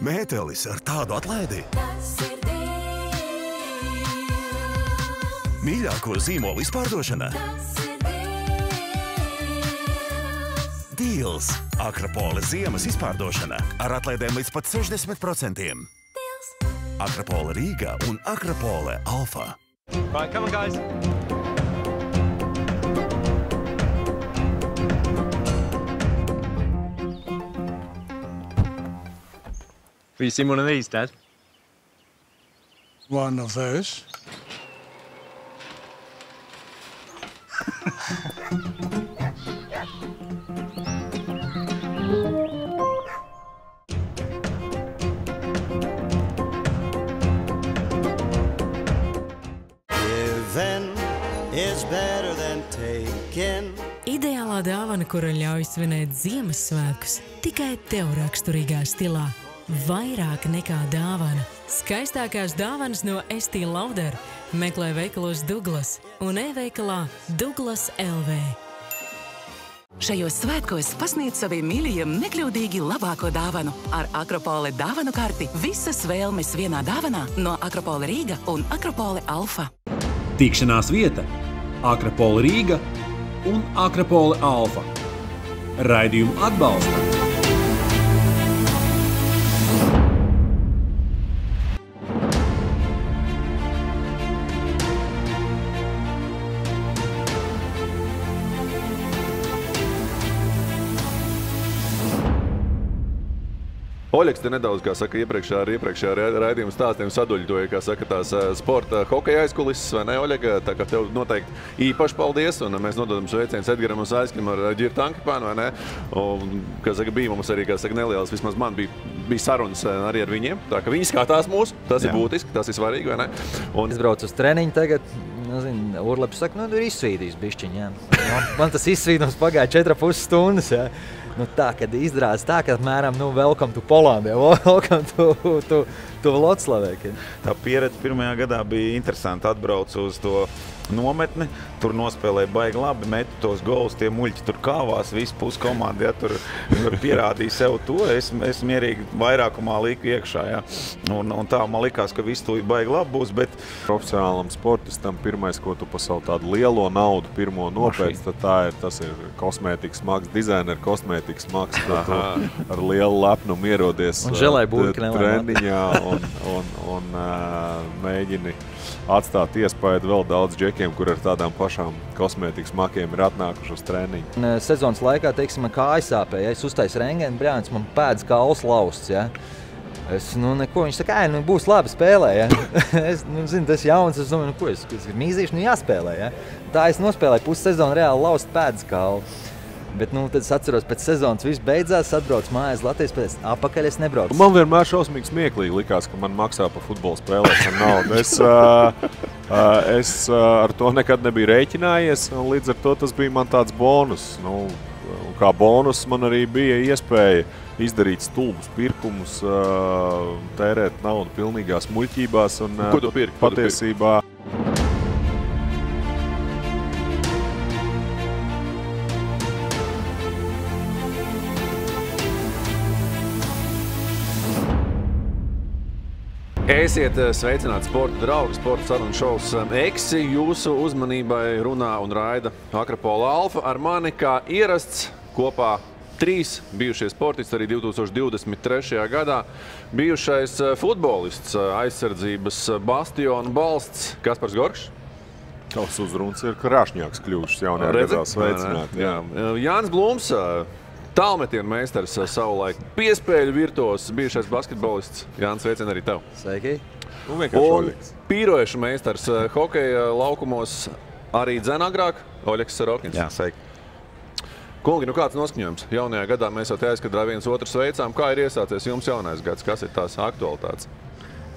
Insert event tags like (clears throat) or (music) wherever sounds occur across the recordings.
Mētelis ar tādu atlaidi. Mīļāko zīmolu izpārdošana. Deals. Akropole ziemas izpārdošana ar atlaidēm līdz pat 60%. Akropole Rīga un Akropole Alfa. Right, come on, guys. Have you seen one of these, Dad? One of those. Giving is better than taking. Ideālā dāvana, kura ļauj svinēt Ziemassvētkus, tikai tev raksturīgā stilā. Vairāk nekā dāvana. Skaistākās dāvanas no Estī Lauder meklē veikalos Douglas un e-veikalā Douglas LV. Šajos svētkos pasniedz saviem mīļajiem nekļūdīgi labāko dāvanu. Ar Akropole dāvanu karti visas vēlmes vienā dāvanā no Akropole Rīga un Akropole Alfa. Tikšanās vieta - Akropola Rīga un Akropola Alfa. Raidījumu atbalsta Oļegs te nedaudz, kā saka, iepriekšējā, ar iepriekšējā ra- raidījuma stāstiem saduļtoja, kā saka, tās sporta hokeja aizkulises, vai ne, Oļega? Tā kā tev noteikti īpaši paldies, un mēs nododam sveicienus Edgaram un Saiskam ar Ģirtu Ankipānu, vai ne? Un, kā saka, bija mums arī, kā saka, nelielas, vismaz man bija, bija sarunas arī ar viņiem, tā ka viņi skatās mūs, tas Jā. ir būtiski, tas ir svarīgi, vai ne? Un Es braucu uz treniņu tagad. Nezinu, Urlaps saka, nu, ir izsvīdījis bišķiņ, jā. Man, man tas izsvīdums pagāja 4,5 stundas, jā. Nu, tā, kad izrādās tā, ka, apmēram, nu, welcome to Poland, jā, (laughs) welcome to, to, to Vloclavek. jā. Tā pieredze pirmajā gadā bija interesanti. Atbraucu uz to nometni, tur nospēlēja baigi labi, metu tos golus, tie muļķi tur kāvās, visi puskomandi, ja tur tur pierādīja sev to. Es, es mierīgi vairākumā liku iekšā, ja. Un, un tā man likās, ka viss tur baigi labi būs, bet profesionālam sportistam pirmais, ko tu pa savu tādu lielo naudu pirmo nopērc, tad tā ir, tas ir kosmētikas maks, dizaineru kosmētikas maks, tad tu ar lielu lepnumu ierodies Un t- burki nelēmāt. treniņā un, un, un ā, mēģini atstāt iespēju vēl daudz džekiem, kur ar tādām pašām kosmētikas makiem ir atnākuši uz treniņu. Eh, Sezonas laikā, teiksim, man kājas sāpēja. ja Es uztaisīju rengēnu, brāļs, man pēdas kauls lausts. Ja? Es, nu, neko, viņš saka, ka nu, būs labi spēlē. Ja? (laughs) es nu, zinu, tas ir jauns. Es domāju, nu, ko es, es mīzīšu, nu jāspēlē. Ja? Tā es nospēlēju pussezonu reāli laust pēdas kaulu. Bet nu, tad es atceros, pēc sezonas viss beidzās, atbraucu mājās Latvijas pēc atpakaļ es nebraucu. Man vienmēr šausmīgi smieklīgi likās, ka man maksā par futbola spēlēšanu naudu. Es, uh, uh, es uh, ar to nekad nebiju rēķinājies, un līdz ar to tas bija man tāds bonus. Nu, un kā bonus man arī bija iespēja izdarīt stulbus pirkumus, uh, tērēt naudu pilnīgās muļķībās. Un, uh, Ko tu pirki? Ko tu pirki? Esiet eh, sveicināti sporta draugi, sporta sarunu šovs eh, Eksi. Jūsu uzmanībai runā un raida Akropola Alfa ar mani kā ierasts kopā. Trīs bijušie sportisti arī 2023. gadā. Bijušais eh, futbolists, eh, aizsardzības eh, bastiona balsts Kaspars Gorgs. tavs uzrunas ir krāšņāks kļuvušas jaunajā gadā. Sveicināti! Jā. Jānis Blūms, tālmetienu meistars savulaik, piespēļu virtuos, bijušais basketbolists. Jānis, sveicien arī tev! Sveiki! Nu, vienkārši Un Oļegs. pīrojuša meistars eh, hokeja laukumos arī dzēna agrāk, Oļegs Sarokins. jā, sveiki. Kungi, nu kāds noskaņojums? Jaunajā gadā mēs jau te aizkadrā viens otru sveicām. Kā ir iesācies jums jaunais gads? Kas ir tās aktualitātes?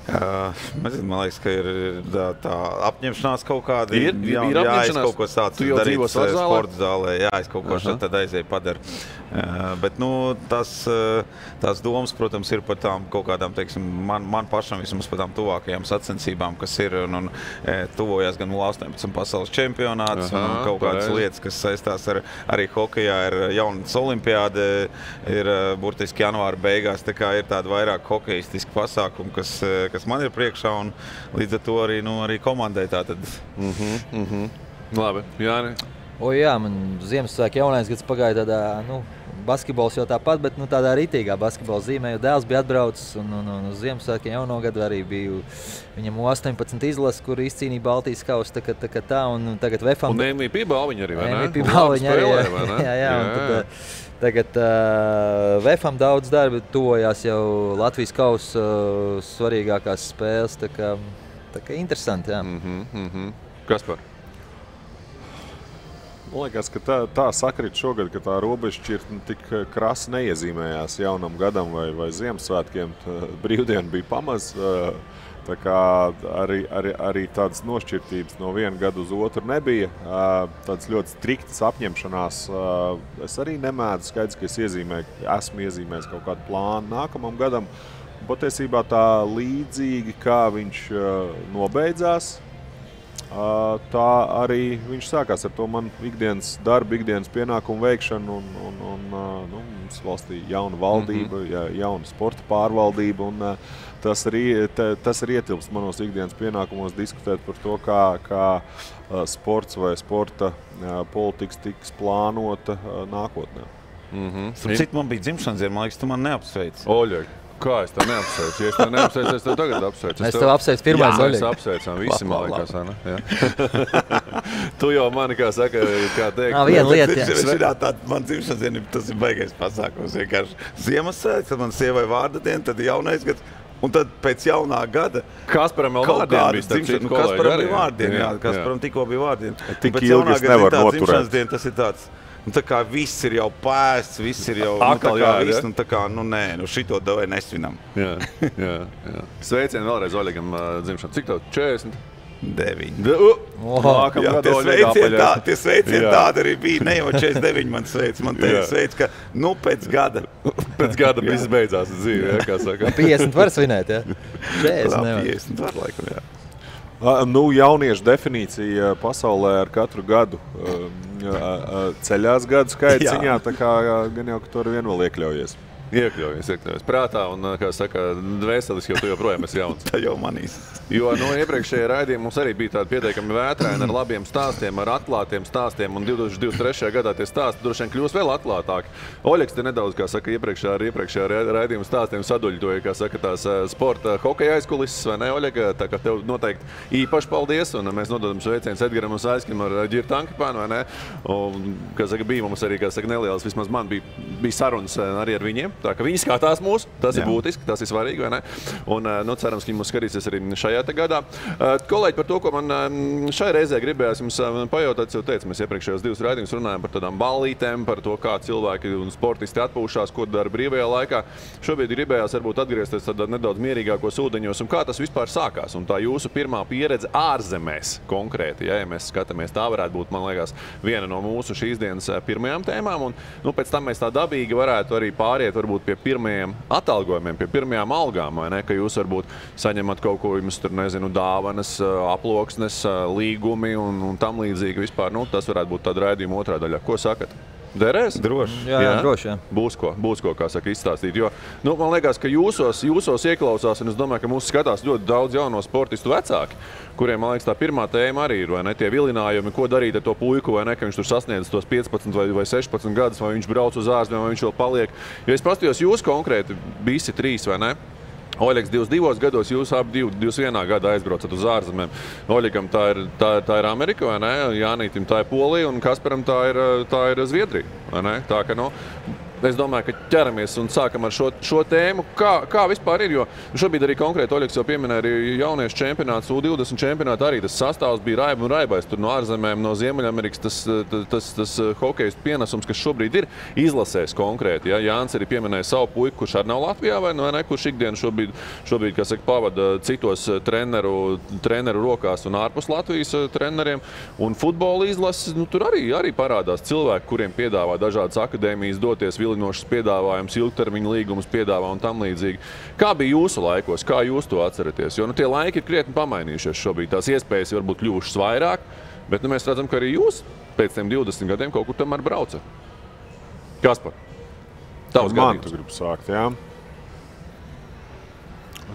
Uh, man liekas, ka ir tā, tā apņemšanās kaut kāda. Ir? jā, Ir jā, es kaut ko dzīvo darīt sporta zālē? sporta zālē. Jā, es kaut ko šādu tad aizēju padara. Uh, bet nu, tas, uh, tās domas, protams, ir par tām kaut kādām, teiksim, man, man pašam vismaz par tām tuvākajām sacensībām, kas ir un, un tuvojas gan 18 pasaules čempionāts Aha, un kaut kādas pareizi. lietas, kas saistās ar arī hokejā. Ir jaunas olimpiāde, ir burtiski janvāra beigās. Tā kā ir tādi vairāk hokeistiski pasākumi, kas, kas man ir priekšā un līdz ar to arī, nu, arī komandai tātad. Mm -hmm, mm -hmm. Labi, Jāni. O, jā, man Ziemassvētku jaunais gads pagāja tādā, nu, basketbols jau tāpat, bet nu, tādā rītīgā basketbola zīmē, jo dēls bija atbraucis un, un, un uz Ziemassvētkiem jauno gadu arī biju. Viņam 18 izlases, kur izcīnīja Baltijas kausu. Tā, tā, tā, tā, un tagad Vefam. Un MVP balviņa arī, vai ne? MVP balviņa arī, (laughs) jā, jā, jā, jā. Tad, Tagad uh, Vēfam daudz darba, tuvojās jau Latvijas kausa uh, svarīgākās spēles. Tā kā, tā kā interesanti. Jā. Mm -hmm, mm -hmm. Kas par? Man liekas, ka tā, tā sakrit šogad, ka tā robežšķirtne tik eh, krasi neiezīmējās jaunam gadam vai, vai Ziemassvētkiem. Brīvdiena bija pamaz. Eh, tā kā arī, arī, arī tādas nošķirtības no viena gada uz otru nebija. Eh, tādas ļoti striktas apņemšanās. Es arī nemēdzu skaidrs, ka es iezīmēju, esmu iezīmējis kaut kādu plānu nākamam gadam. Patiesībā tā līdzīgi kā viņš nobeidzās, tā arī viņš sākās ar to manu ikdienas darbu, ikdienas pienākumu veikšanu. Un, un, un, nu, mums valstī ir jauna valdība, mm -hmm. jauna sporta pārvaldība. Un, tas, arī, te, tas arī ietilpst manos ikdienas pienākumos diskutēt par to, kā, kā sports vai sporta politikas tiks plānota nākotnē. Mm -hmm. Cik man bija dzimšanas diena, man liekas, tu man neapsveici. Oļeļ. Kā es tev neapsveicu? Ja es tev neapsveicu, es tev tagad apsveicu. Es, es tev apsveicu pirmā reize. Mēs apsveicām visi, man liekas, ne? (laughs) tu jau mani, kā saka, kā teikt. Nā, viena lieta, jā. (laughs) Es šitā tā, man dzimšanas diena, tas ir baigais pasākums. Vienkārši Ziemassvētku, tad man sievai vārda diena, tad jaunais gads. Un tad pēc jaunā gada Kasparam vēl vārdiena bija dzimšanas diena. Kasparam bija vārdiena, jā. Kasparam tikko bija vārdiena. Tik ilgi es nevaru noturēt. Tas ir tāds. Nu, tā kā viss ir jau pēsts, viss ir jau tādā veidā, viss, nu, tā kā, nu, nē, nu, šito devēju nesvinam. (laughs) jā, jā, jā. Sveicieni vēlreiz Oļegam uh, dzimšanā. Cik tev? 40? Deviņi. Oh, jā, tie sveicieni, tā, tie sveicieni tādi arī bija. Ne jau 49 man sveic, man te sveic, ka nu pēc gada. (laughs) pēc gada viss beidzās dzīve, jā, kā saka. 50 var svinēt, jā? 40 nevar. 50 var laikam, jā. Nu, jauniešu definīcija pasaulē ar katru gadu ceļās gadu skaits ziņā, tā kā gan jau tur vien vēl iekļaujies. Iekļaujies, iekļaujies prātā, un, kā saka, dvēseliski jau tu joprojām esi jauns. (laughs) Tā jau manīs. Jo no nu, iepriekšējā raidījuma mums arī bija tāda pietiekami vētraina ar labiem stāstiem, ar atklātiem stāstiem, un 2023. gadā tie stāsti droši vien kļūs vēl atklātāki. Oļeks te nedaudz, kā saka, iepriekšējā, ar iepriekšējā raidījuma stāstiem saduļtoja, kā saka, tās sporta hokeja aizkulises, vai ne, Oļega? Tā kā tev noteikti īpaši paldies, un mēs nododam sveicienus Edgaram un Saiskim ar Ģirtu Ankipānu, vai ne? Un, kā saka, bija mums arī, kā saka, nelielas, vismaz man bija, bija sarunas arī ar viņiem. Tā kā viņi skatās mūs, tas Jā. ir būtiski, tas ir svarīgi. Un, nu, cerams, ka viņi mūs skatīsies arī šajā gadā. Kolēģi, par to, ko man šai reizē gribējās jums pajautāt, jau teicu, mēs iepriekšējos divus raidījumus runājam par tādām ballītēm, par to, kā cilvēki un sportisti atpūšās, ko dara brīvajā laikā. Šobrīd gribējās varbūt atgriezties tādā nedaudz mierīgākos ūdeņos un kā tas vispār sākās. Un tā jūsu pirmā pieredze ārzemēs konkrēti, ja, ja mēs skatāmies, tā varētu būt, man liekas, viena no mūsu šīs dienas pirmajām tēmām. Un, nu, pēc tam mēs tā dabīgi varētu arī pāriet varbūt pie pirmajiem atalgojumiem, pie pirmajām algām, vai ne? Ka jūs varbūt saņemat kaut ko, jums tur nezinu, dāvanas, aploksnes, līgumi un, un tam līdzīgi. Vispār, nu, tas varētu būt tāda raidījuma otrā daļa. Ko sakat? Derēs? Droši. Jā, jā, jā. droši. Jā. Būs ko, būs ko, kā saka, izstāstīt. Jo, nu, man liekas, ka jūsos, jūsos ieklausās, un es domāju, ka mūsu skatās ļoti daudz jauno sportistu vecāki, kuriem, man liekas, tā pirmā tēma arī ir, vai ne, tie vilinājumi, ko darīt ar to puiku, vai ne, ka viņš tur sasniedz tos 15 vai, vai 16 gadus, vai viņš brauc uz ārzemēm, vai viņš vēl paliek. Jo es paskatījos jūs konkrēti, visi trīs, vai ne? Oļegs 22 gados, jūs abi 21 gadā aizbraucat uz ārzemēm. Oļegam tā ir, tā, tā ir Amerika, vai ne? Jānītim tā ir Polija un Kasparam tā ir, tā ir Zviedrija. Tā ka, nu, Es domāju, ka ķeramies un sākam ar šo, šo tēmu. Kā, kā vispār ir? Jo šobrīd arī konkrēti Oļegs jau pieminēja, arī jauniešu čempionāts, U20 čempionāts. Arī tas sastāvs bija raiba un raibais. Tur no ārzemēm, no Ziemeļamerikas tas, tas, tas, tas hokeja pienesums, kas šobrīd ir izlasēs konkrēti. Ja? Jānis arī pieminēja savu puiku, kurš arī nav Latvijā vai ne, kurš ikdienu šobrīd, šobrīd saka, pavada citos treneru, treneru rokās un ārpus Latvijas treneriem. Un futbola izlases, nu, tur arī, arī parādās cilvēki, kuriem piedāvā dažādas akadēmijas doties vilinošus piedāvājumus, ilgtermiņa līgumus piedāvā un tam līdzīgi. Kā bija jūsu laikos, kā jūs to atceraties? Jo nu, tie laiki ir krietni pamainījušies šobrīd. Tās iespējas varbūt kļuvušas vairāk, bet nu, mēs redzam, ka arī jūs pēc tam 20 gadiem kaut kur tomēr braucat. Kaspar, tavs Man gadījums. tu gribi sākt, jā.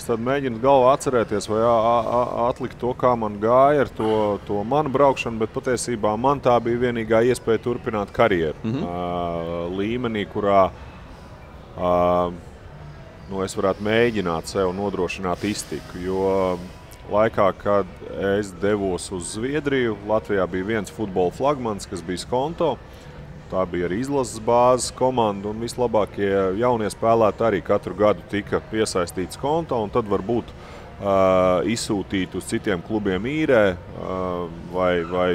Es mēģinu galvā atcerēties, vai a- a- a- atlikt to, kā man gāja ar to, to manu braukšanu, bet patiesībā man tā bija vienīgā iespēja turpināt karjeru. Mm -hmm. uh, līmenī, kurā uh, nu, es varētu mēģināt sev nodrošināt iztiku. Jo laikā, kad es devos uz Zviedriju, Latvijā bija viens futbola flagmans, kas bija Skonto. Tā bija arī izlases bāzes komanda, un vislabākie jaunie spēlētāji arī katru gadu tika piesaistīti konto, un tad varbūt uh, izsūtīt uz citiem klubiem īrē uh, vai, vai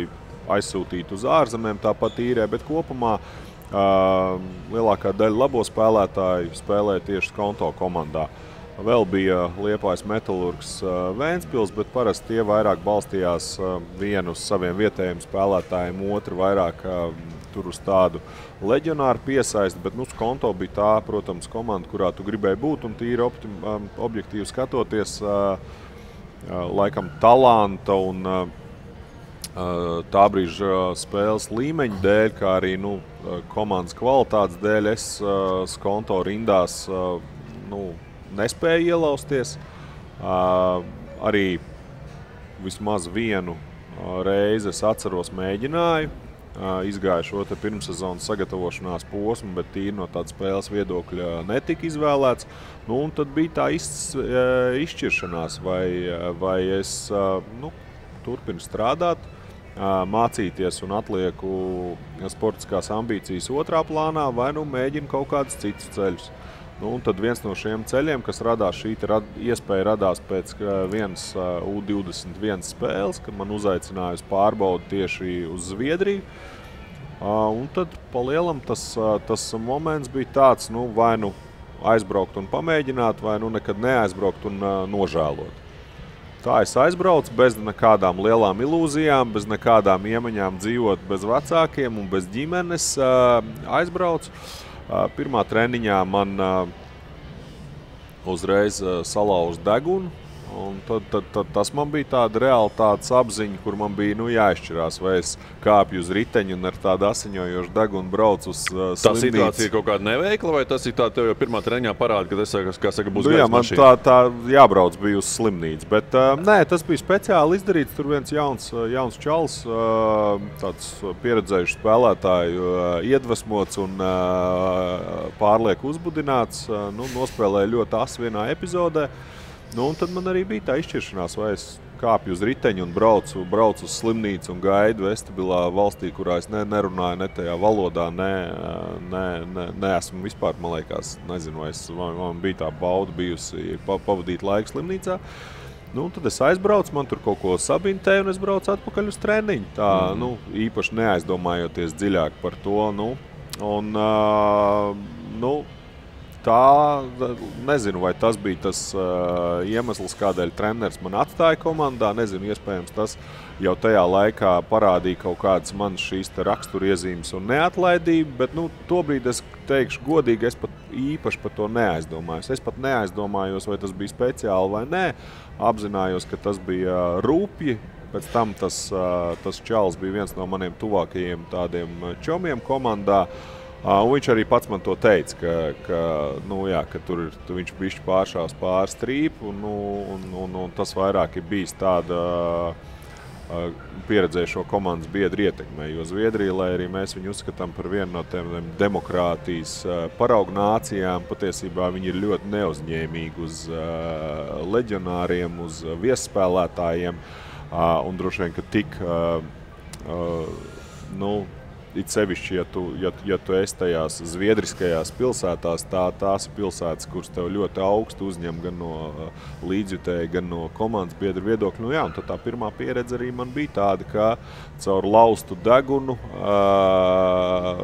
aizsūtīt uz ārzemēm tāpat īrē, bet kopumā uh, lielākā daļa labo spēlētāju spēlē tieši konto komandā. Vēl bija Liepais metālurgs uh, Vēnspils, bet parasti tie vairāk balstījās vienu uz saviem vietējiem spēlētājiem, otru vairāk tur uz tādu leģionāru piesaisti. Bet nu, konto bija tā, protams, komanda, kurā tu gribēji būt. Un tīri optim, um, objektīvi skatoties, uh, uh, laikam talanta un uh, tā brīža spēles līmeņa dēļ, kā arī nu, komandas kvalitātes dēļ, es skonto rindās nu, nespēju ielausties. Arī vismaz vienu reizi es atceros, mēģināju. Izgāju šo pirmssezonas sagatavošanās posmu, bet tīri no tāda spēles viedokļa netika izvēlēts. Nu, tad bija tā iz, izšķiršanās, vai, vai es nu, turpinu strādāt, mācīties un atlieku sportiskās ambīcijas otrā plānā, vai nu mēģinu kaut kādus citus ceļus. Nu, tad viens no šiem ceļiem, kas radās, šī rad, iespēja radās pēc vienas uh, U21 spēles, kad man uzaicināja uz pārbaudi tieši uz Zviedriju. Uh, un tad palielam tas, uh, tas moments bija tāds, nu, vai nu aizbraukt un pamēģināt, vai nu nekad neaizbraukt un uh, nožēlot. Tā es aizbraucu bez nekādām lielām ilūzijām, bez nekādām iemaņām dzīvot bez vecākiem un bez ģimenes. Aizbraucu. Pirmā treniņā man uzreiz salauza degunu. Un tad, tad, tad tas man bija tāds reāls apziņa, kur man bija nu, jāizšķirās, vai es kāpju uz riteņa un ar tādu asiņojošu degunu braucu uz uh, Tā slimnīcu. situācija ir kaut kāda neveikla, vai tas ir tā, tev jau pirmā treniņā parāda, ka tas kā saka, būs Nu, jā, man mašīna? tā, tā jābrauc bija uz slimnīcu. Bet uh, nē, tas bija speciāli izdarīts. Tur viens jauns, uh, jauns čels, uh, tāds pieredzējušs spēlētājs, uh, iedvesmots un uh, pārlieku uzbudināts. Uh, nu, nospēlēja ļoti asi vienā epizodē. Nu, tad man arī bija tā izšķiršanās, vai es kāpju uz riteņa un braucu, braucu uz slimnīcu un gaidu vestibilā valstī, kurā es ne, nerunāju ne tajā valodā, ne, ne, ne, neesmu vispār, man liekas, nezinu, vai es, man, man bija tā bauda bijusi pa, pavadīt laiku slimnīcā. Nu, tad es aizbraucu, man tur kaut ko sabintēju, un es braucu atpakaļ uz treniņu. Tā mm. nu, īpaši neaizdomājoties dziļāk par to. Nu, un, uh, nu, tā, nezinu, vai tas bija tas uh, iemesls, kādēļ treneris man atstāja komandā. Nezinu, iespējams, tas jau tajā laikā parādīja kaut kādas manas šīs raksturiezīmes un neatlaidību. Bet nu, tobrīd es teikšu, godīgi, es pat īpaši par to neaizdomājos. Es pat neaizdomājos, vai tas bija speciāli vai nē. Apzinājos, ka tas bija rūpīgi. Pēc tam tas, uh, tas čels bija viens no maniem tuvākajiem tādiem čomiem komandā. Uh, viņš arī pats man to teica, ka, ka, nu, jā, ka tur ir, tu viņš bija pāršās pāri strīpu, un, nu, un, un, un tas vairāk ir bijis tāda pieredzējušo komandas biedru ietekmē. Jo Zviedrija, lai arī mēs viņu uzskatām par vienu no tādiem demokrātijas uh, paraugu nācijām, patiesībā viņi ir ļoti neuzņēmīgi uz leģionāriem, uz viesspēlētājiem. Un droši vien, ka tik. Nu, It sevišķi, ja tu, ja, ja tu esi tajās zviedriskajās pilsētās, tā, tās pilsētas, kuras tev ļoti augstu uzņem gan no uh, līdzjutēja, gan no komandas biedru viedokļa. Nu, jā, tā pirmā pieredze arī man bija tāda, ka caur laustu degunu uh,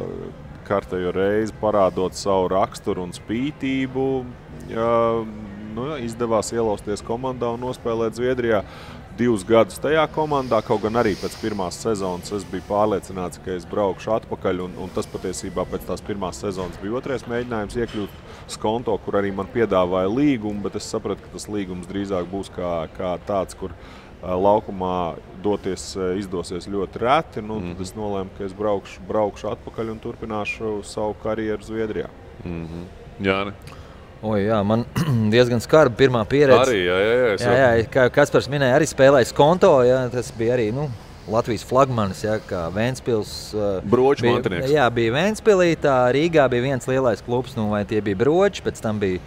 kārtējo reizi parādot savu raksturu un spītību. Uh, nu, izdevās ielausties komandā un nospēlēt Zviedrijā. Divus gadus tajā komandā. Kaut gan arī pēc pirmās sezonas es biju pārliecināts, ka es braukšu atpakaļ. Un, un tas patiesībā pēc tās pirmās sezonas bija otrais mēģinājums iekļūt skonto, kur arī man piedāvāja līgumu. Bet es sapratu, ka tas līgums drīzāk būs kā, kā tāds, kur laukumā doties izdosies ļoti reti. Nu, mm -hmm. Tad es nolēmu, ka es braukšu, braukšu atpakaļ un turpināšu savu karjeru Zviedrijā. Mm -hmm. Jā, ne? O, jā, man (clears throat) diezgan skarba pirmā pieredze. Arī, jā, jā, jā, jā, jā kā Kaspars minēja, arī spēlēja konto. Jā, tas bija arī nu, Latvijas flagmanis, ja, kā Vēnspils. Broču mantinieks. Jā, bija Vēnspilī, tā Rīgā bija viens lielais klubs, nu vai tie bija broči, pēc tam bija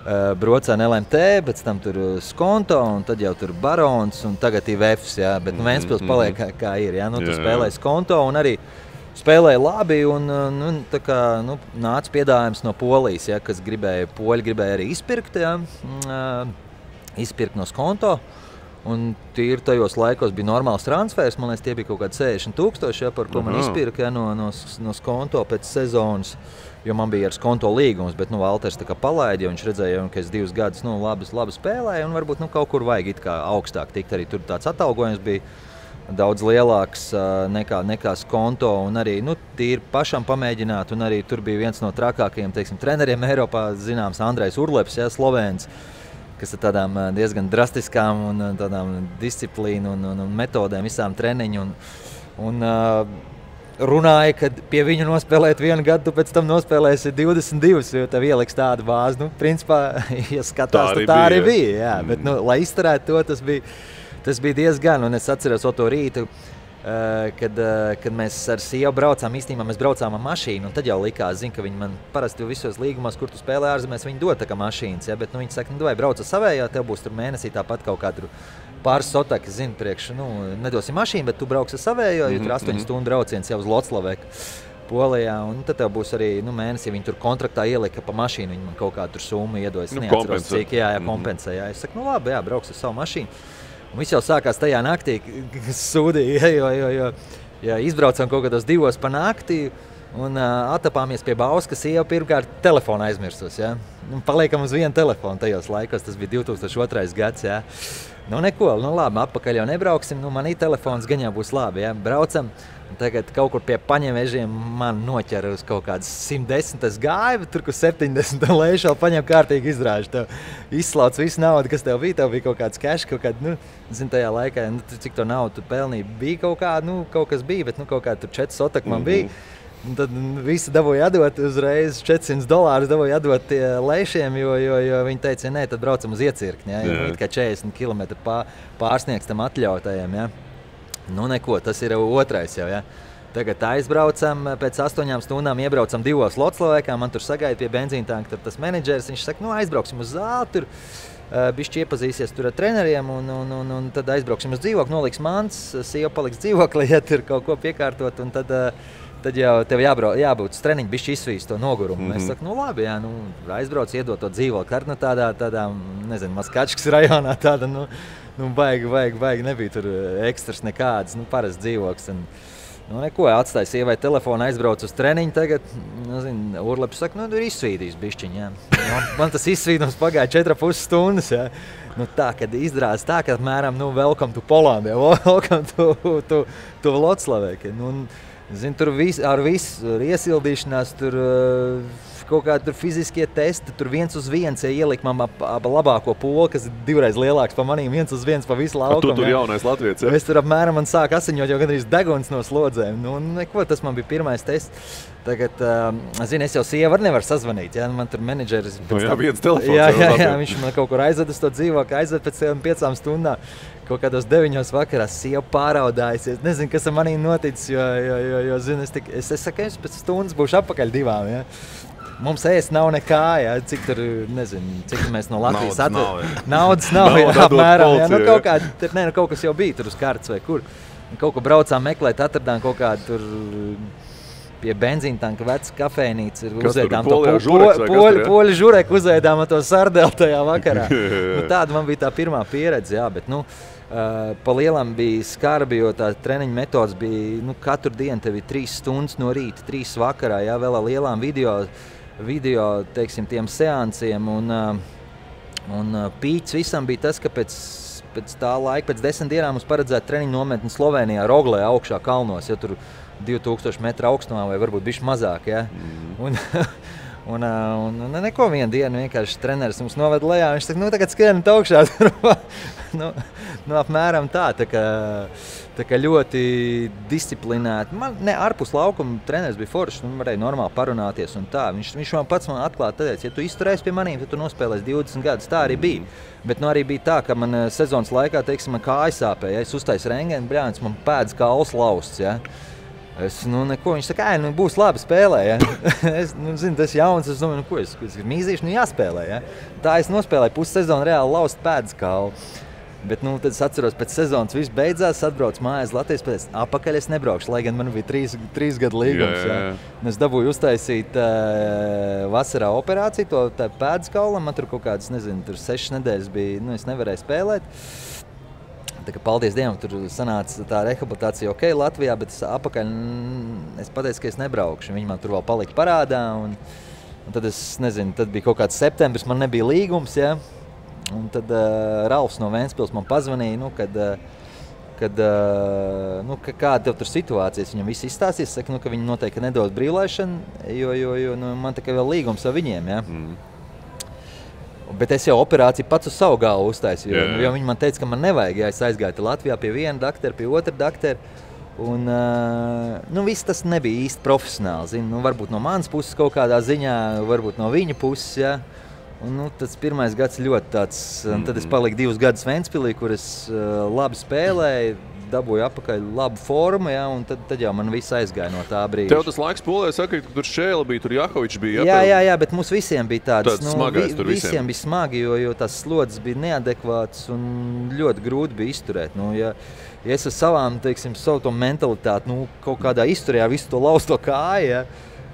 Uh, brocā LMT, pēc tam tur skonto, un tad jau tur barons, un tagad ir vefs. Jā, bet nu, Vēnspils paliek kā, kā ir. Jā, nu, tu spēlē skonto un arī spēlēja labi. Un, nu, kā, nu, nāca piedāvājums no Polijas, ja, kas gribēja, poļi gribēja arī izpirkt, ja, uh, izpirkt no skonto. Un tīri tajos laikos bija normāls transfers. Man liekas, tie bija kaut kādi 60,000, ja, par ko man izpirka ja, no, no, no skonto pēc sezonas. Uh, jo man bija ar konto līgums, bet nu, Valters palaida, jo viņš redzēja, ka es divus gadus nu, labi, labi spēlēju, un varbūt nu, kaut kur vajag augstāk tikt. Arī tur tāds atalgojums bija daudz lielāks nekā, nekā konto, un arī nu, tīri pašam pamēģināt. Arī tur bija viens no trakākajiem teiksim, treneriem Eiropā, zināms, Andrejs Urleps, ja, Slovēns. Kas ir tādām diezgan drastiskām un tādām disciplīnu un, un, un metodēm, visām treniņu. Un, un, uh, runāja, ka pie viņa nospēlēt vienu gadu, tu pēc tam nospēlēsi 22, jo tev ieliks tādu bāzi. Nu, principā, (laughs) ja skatās, tā arī, tā bija, arī bija. Jā, mm. bet, nu, lai izturētu to, tas bija, tas bija diezgan. Un es atceros to rītu. Uh, kad, uh, kad mēs ar sievu braucām, īstenībā mēs braucām ar mašīnu. Tad jau likās, zin, ka viņi man parasti visos līgumos, kur tu spēlē ārzemēs, viņi dod tā kā mašīnas. Ja? Bet nu, viņi saka, nu, vai brauc ar savējā, tev būs tur mēnesī tāpat kaut kādu pāris sotaki zina, priekš, nu, nedosim mašīnu, bet tu brauksi ar savējo, jo mm -hmm. tur 8 mm -hmm. stundu brauciens jau uz Loclaveku. Polijā, un tad tev būs arī nu, mēnesis, ja viņi tur kontraktā ielika pa mašīnu. Viņi man kaut kādu summu iedos. Es nu, neatceros, cik jā, jā, mhm. kompensē. Jā. Es saku, nu labi, jā, brauks ar savu mašīnu. Un viss jau sākās tajā naktī, (laughs) kas sūdīja, jo, jo, jo ja izbraucam kaut kādos divos pa nakti. Un uh, atapāmies pie Bauskas, sieva pirmkārt telefonu aizmirsus. Ja? Nu, paliekam uz vienu telefonu tajos laikos, tas bija 2002. gads. Ja? Nu, neko, nu, labi, atpakaļ jau nebrauksim. Nu, man ir telefons, gan jau būs labi. Ja? Braucam. Tagad kaut kur pie paņēmēžiem man noķēra uz kaut kādas 110. gāja, tur kur 70. lēš vēl paņem kārtīgi izrāž. Tev izslauc visu naudu, kas tev bija. Tev bija kaut kāds cash, kaut kāda, nu, zin, tajā laikā, nu, cik to naudu tu pelnīji. Bija kaut kā, nu, kaut kas bija, bet, nu, kaut kā tur 4 sotak man mm -hmm. bija. Un tad visi dabūja atdot uzreiz 400 dolārus, dabūja atdot lēšiem, jo, jo, jo viņi teica, ja nē, tad braucam uz iecirkni. Ja, ja kā 40 km pār, pārsniegs tam atļautajam. Ja. Nu, neko, tas ir otrais jau. Ja. Tagad aizbraucam, pēc astoņām stundām iebraucam divos Lotslovēkā. Man tur sagaida pie benzīna tanka tas menedžers. Viņš saka, nu aizbrauksim uz zāli. Bišķi iepazīsies ar treneriem, un, un, un, un tad aizbrauksim uz dzīvokli. Noliks mans, sieva paliks dzīvoklī, ja tur kaut ko piekārtot. Tad, uh, tad jau tev jābrauc, jābūt uz treniņu, bija izsvīst to nogurumu. Mm -hmm. Es saku, nu labi, jā, nu, aizbrauc, iedot to dzīvokli. Kā nu, tādā, tādā, nezinu, Maskačkas rajonā tāda, nu, nu baigi, baigi, baigi, nebija tur eh, ekstras nekādas, nu, parasts dzīvoklis. Un, Nu, neko, atstāja sievai telefonu, aizbraucu uz treniņu. Tagad, nu, Urlaps saka, nu, ir izsvīdījis bišķiņu. Jā. Man, man tas izsvīdums pagāja 4,5 stundas. Jā. Nu, tā, kad izrādās tā, ka, apmēram, nu, welcome to Polandē, (laughs) welcome to, to, to Vloclavē. Nu, Zin, tur vis, ar visu iesildīšanās, tur uh, kaut kādi fiziskie testi, tur viens uz viens ja ielikt man ap, ap labāko polu, kas ir divreiz lielāks par maniem, viens uz viens pa visu lauku. Tu tur ja. jaunais latviečs. Ja? Es tur apmēram man sāk asiņot jau gandrīz deguns no slodzēm. Nu, neko, tas man bija pirmais tests. Tagad, uh, zini, es jau sievu nevaru sazvanīt. Ja? Man tur menedžeris ir. No, jā, viens telefons. Jā, jā, jā, viņš man kaut kur aizved uz to dzīvokli, aizved pēc piecām stundām kaut kādos deviņos vakarā sieva pāraudājusies. Nezinu, kas ar manī noticis, jo, jo, jo, jo zinu, es, tik, es, es saku, es pēc stundas būšu atpakaļ divām. Ja? Mums ēst nav nekā, ja? cik tur, nezinu, cik mēs no Latvijas atvedam. Naudas nav, jā, apmēram. Jā, nu, kaut, kā, tur, ne, nu, kaut kas jau bija tur uz kārtas vai kur. Kaut ko braucām meklēt, atradām kaut kādu tur pie benzīna tanka vecā kafejnīcā. Uzēdām to poļu poļu žurēku, uzēdām to sardeli tajā vakarā. (laughs) nu, tāda man bija tā pirmā pieredze. Jā, bet, nu, Uh, pa lielam bija skarbi, jo tā treniņa metods bija nu, katru dienu. Tev ir trīs stundas no rīta, trīs vakarā, jā, vēl ar lielām video, video teiksim, tiem seansiem. Un, uh, un uh, pīķis visam bija tas, ka pēc pēc tā laika, pēc desmit dienām mums paredzēta treniņu nometne Slovenijā, Roglē, augšā kalnos. Ja tur 2000 metru augstumā vai varbūt bišķi mazāk. Ja? Mm. Un, (laughs) Un, un, un neko vienu dienu vienkārši treneris mums noveda lejā. Viņš teica, nu, tagad skrienam augšā. (laughs) nu, nu, apmēram tā. tā kā, tā kā ļoti disciplinēti. Man ne ārpus laukuma treneris bija foršs. Nu, varēja normāli parunāties. Viņš, viņš man pats man atklāti teica, ja tu izturēsi pie maniem, tad tu nospēlēsi 20 gadus. Tā arī bija. Bet nu, arī bija tā, ka man sezonas laikā, teiksim, man kājas sāpēja. Ja es uztaisīju rengēnu, brāļus, man pēdas kauls lausts. Ja? Es nu, neko, viņš saka, ka nu, būs labi spēlē. Ja? (laughs) es nu, zinu, tas ir jauns. Es domāju, nu, ko es, es mīzīšu, nu jāspēlē. Ja? Tā es nospēlēju pussezonu reāli lauzt pēdas kaulu. Bet nu, tad es atceros, pēc sezonas viss beidzās, atbraucu mājās Latvijas pēc apakaļ. Es nebraukšu, lai gan man bija trīs, trīs gadu līgums. Jā, jā, jā. Es dabūju uztaisīt uh, vasarā operāciju, to pēdas kaulam. Man tur kaut kādas, nezinu, tur sešas nedēļas bija, nu, es nevarēju spēlēt. Tā kā, paldies Dievam, tur sanāca tā rehabilitācija ok Latvijā, bet es apakaļ es pateicu, ka es nebraukšu. Viņi man tur vēl palika parādā. Un, un tad es nezinu, tad bija kaut kāds septembris, man nebija līgums. Ja? Un tad uh, Ralfs no Vēncpils man pazvanīja, nu, kad, uh, kad, uh, nu, ka kāda tur situācija. Viņam viss izstāstīs, saka, nu, ka viņi noteikti nedos brīvlaišanu, jo, jo, jo nu, man tikai vēl līgums ar viņiem. Ja? Mm. Bet es jau operāciju pats uz savu galvu uztaisīju. Jā. Jo viņi man teica, ka man nevajag. Ja es aizgāju Latvijā pie viena doktora, pie otra doktora. Un, nu, viss tas nebija īsti profesionāli. Zin? Nu, varbūt no manas puses kaut kādā ziņā, varbūt no viņa puses. Ja? Un, nu, tas pirmais gads ļoti tāds. Mm -hmm. Tad es paliku divus gadus Vēnspīlī, kur es uh, labi spēlēju dabūju atpakaļ labu formu, ja, un tad, tad jau man viss aizgāja no tā brīža. Tev tas laiks polē saka, ka tur šēla bija, tur Jakovičs bija. Jā, jā, jā, bet mums visiem bija tāds, tāds nu, smagais, vi, visiem. visiem bija smagi, jo, jo tas slodzes bija neadekvāts un ļoti grūti bija izturēt. Nu, ja, ja es ar savām, teiksim, savu mentalitāti, nu, kaut kādā izturējā visu to lausto kāju, ja,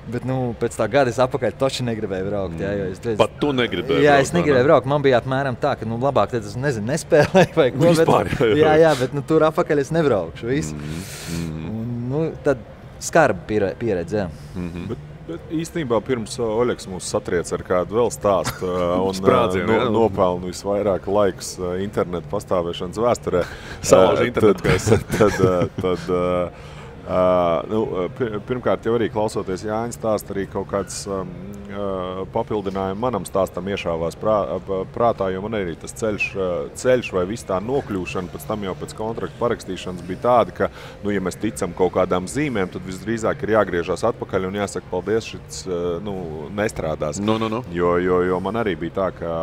Bet nu, pēc tā gada es atpakaļ taču negribēju braukt. Jā, es, es, Pat tu negribēji. Jā, braukt, es negribēju braukt. Man bija apmēram tā, ka nu, labāk tad es nezinu, nespēlēju vai ko tādu. Jā, jā, bet nu, tur atpakaļ es nebraukšu. Mm -hmm. Un, nu, tad skarba pieredze. Mm -hmm. bet, bet īstenībā pirms uh, Oļegs mūs satriec ar kādu vēl stāstu uh, (laughs) un uh, no, nopelnu visvairāk laiks internetu pastāvēšanas vēsturē. Salauž internetu. Tad, tad, tad, tad Uh, nu, pirmkārt, jau arī klausoties Jāņa stāstā, arī kaut kāds um, uh, papildinājums manam stāstam iešāvās prā, prātā, jo man arī tas ceļš, ceļš vai viss tā nokļūšana pēc tam jau pēc kontrakta parakstīšanas bija tāda, ka, nu, ja mēs ticam kaut kādām zīmēm, tad visdrīzāk ir jāgriežas atpakaļ un jāsaka, paldies, šis nu, nestrādās. No, no, no. Jo, jo, jo man arī bija tā, ka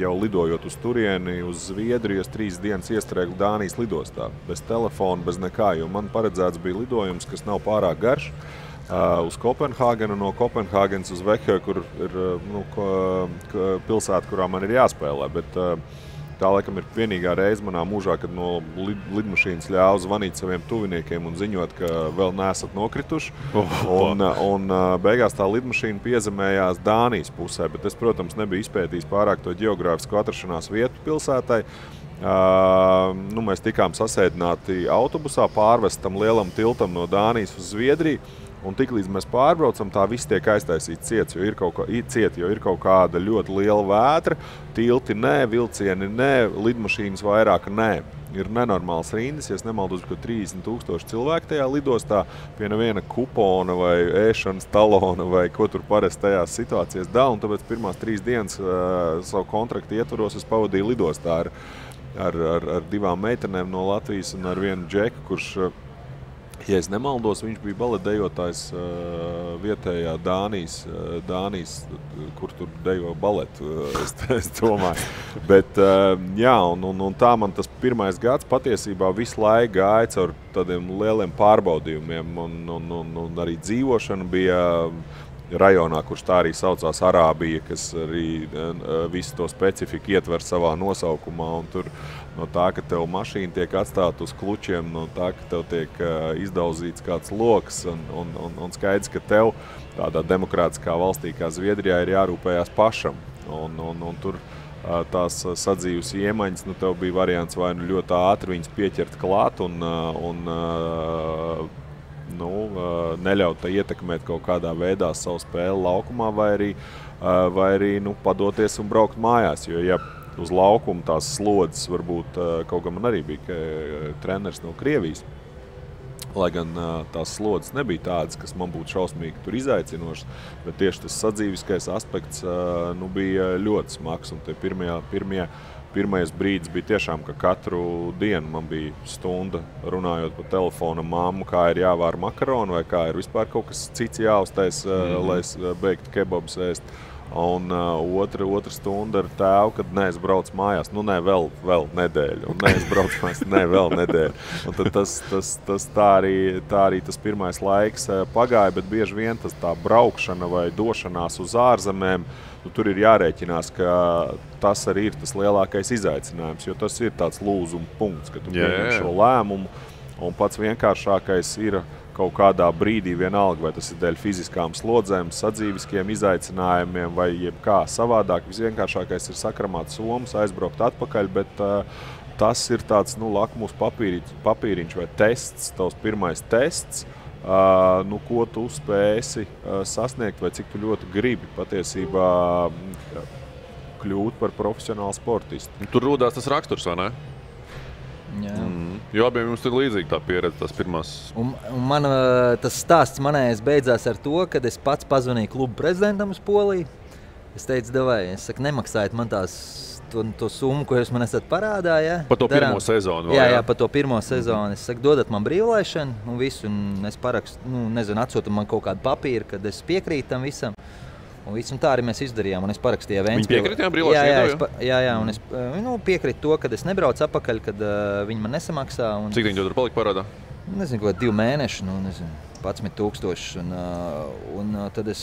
jau lidojot uz turieni, uz Zviedriju, es trīs dienas iestrēgu Dānijas lidostā, bez telefona, bez nekā, jo man paredzēts bija lidot lidojums, kas nav pārāk garš. Uh, uz Kopenhāgenu, no Kopenhāgenes uz Vehe, kur ir nu, pilsēta, kurā man ir jāspēlē. Bet, uh, Tā laikam ir vienīgā reize manā mūžā, kad no lid, lidmašīnas ļāva zvanīt saviem tuviniekiem un ziņot, ka vēl neesat nokrituši. Un, un beigās tā lidmašīna piezemējās Dānijas pusē, bet es, protams, nebiju izpētījis pārāk to geogrāfisko atrašanās vietu pilsētai. Uh, nu, mēs tikām sasēdināti autobusā, pārvestam lielam tiltam no Dānijas uz Zviedriju. Un tiklīdz mēs pārbraucam, tā viss tiek aiztaisīts ciets, jo ir kaut, kā, ciet, jo ir kaut kāda ļoti liela vētra, tilti nē, vilcieni nē, lidmašīnas vairāk nē. Ir nenormāls rindas, ja nemaldos, ka 30,000 cilvēku tajā lidostā pie neviena kupona vai ēšanas talona vai ko tur parasti tajās situācijās dara. Tāpēc pirmās trīs dienas uh, savu kontraktu ietvaros es pavadīju lidostā. Ar, ar, ar, ar divām meitenēm no Latvijas un ar vienu džeku, kurš, ja es nemaldos, viņš bija baletdejotājs uh, vietējā Dānijas, uh, Dānijas, kur tur dejo baletu, (laughs) es, es domāju. Bet, jā, un, un, un tā man tas pirmais gads patiesībā visu laiku gāja caur tādiem lieliem pārbaudījumiem un, un, un, un arī dzīvošana bija rajonā, kurš tā arī saucās Arābija, kas arī eh, visu to specifiku ietver savā nosaukumā. Tur no tā, ka tev mašīna tiek atstāta uz klučiem, no tā, ka tev tiek eh, izdauzīts kāds lokus un, un, un, un skaidrs, ka tev tādā demokrātiskā valstī kā Zviedrijā ir jārūpējas pašam. Un, un, un tur eh, tās sadzīves iemaņas, nu, tev bija variants vai nu ļoti ātri viņas pieķert klāt un, un nu, neļaut ietekmēt kaut kādā veidā savu spēli laukumā, vai arī, vai arī nu, padoties un braukt mājās. Jo, ja, uz laukuma tās slodzes, varbūt kaut kā man arī bija treneris no Krievijas. Lai gan uh, tās slodzes nebija tādas, kas man būtu šausmīgi izaicinošas, bet tieši tas sadzīviskais aspekts uh, nu, bija ļoti smags. Un tie pirmie, pirmie, pirmais brīdis bija tiešām, ka katru dienu man bija stunda runājot pa telefonu mammu, kā ir jāvāra makaronu vai kā ir vispār kaut kas cits jāuztais, uh, mm -hmm. lai es beigtu kebabus ēst. Un uh, otra, otra stunda ar tēvu, kad nē, es braucu mājās. Nu, nē, vēl, vēl nedēļu. Un, nē, es braucu (laughs) mājās, nē, vēl nedēļu. Un tad tas, tas, tas tā, arī, tā arī tas pirmais laiks uh, pagāja, bet bieži vien tas tā braukšana vai došanās uz ārzemēm. Nu, tur ir jārēķinās, ka tas arī ir tas lielākais izaicinājums, jo tas ir tāds lūzuma punkts, kad tu pieņem šo lēmumu. Un pats vienkāršākais ir uh, kaut kādā brīdī, vienalga, vai tas ir dēļ fiziskām slodzēm, sadzīviskiem izaicinājumiem vai kā savādāk. Visvienkāršākais ir sakramāt somas, aizbraukt atpakaļ. Bet, uh, Tas ir tāds nu, lakmus papīriņš, papīriņš vai tests, tavs pirmais tests, uh, nu, ko tu spēsi uh, sasniegt, vai cik tu ļoti gribi patiesībā uh, kļūt par profesionālu sportistu. Tur rodas tas raksturs, vai ne? Jā. Mm. Jo abiem jums ir līdzīga tā pieredze, tas pirmās. Un, un man, tas stāsts manējais beidzās ar to, ka es pats pazvanīju klubu prezidentam uz Poliju. Es teicu, vai es saku, nemaksājiet man tās to, to summu, ko jūs man esat parādā. Ja? Par to Darām. pirmo sezonu. Jā, jā, jā, par to pirmo sezonu. Es saku, dodat man brīvlaišanu un visu, un es parakstu, nu, nezinu, atsūtu man kaut kādu papīru, kad es piekrītu tam visam. Un, visu, un tā arī mēs izdarījām. Es parakstīju Vēnspili. Viņi piekrita brīvā jā, jā, es, pa, jā, jā, un es nu, piekrītu to, ka es nebraucu atpakaļ, kad uh, viņi man nesamaksā. Un... Cik viņi tur palika parādā? Nezinu, kādi divi mēneši. Nu, nezinu. 11,000. Un, un tad es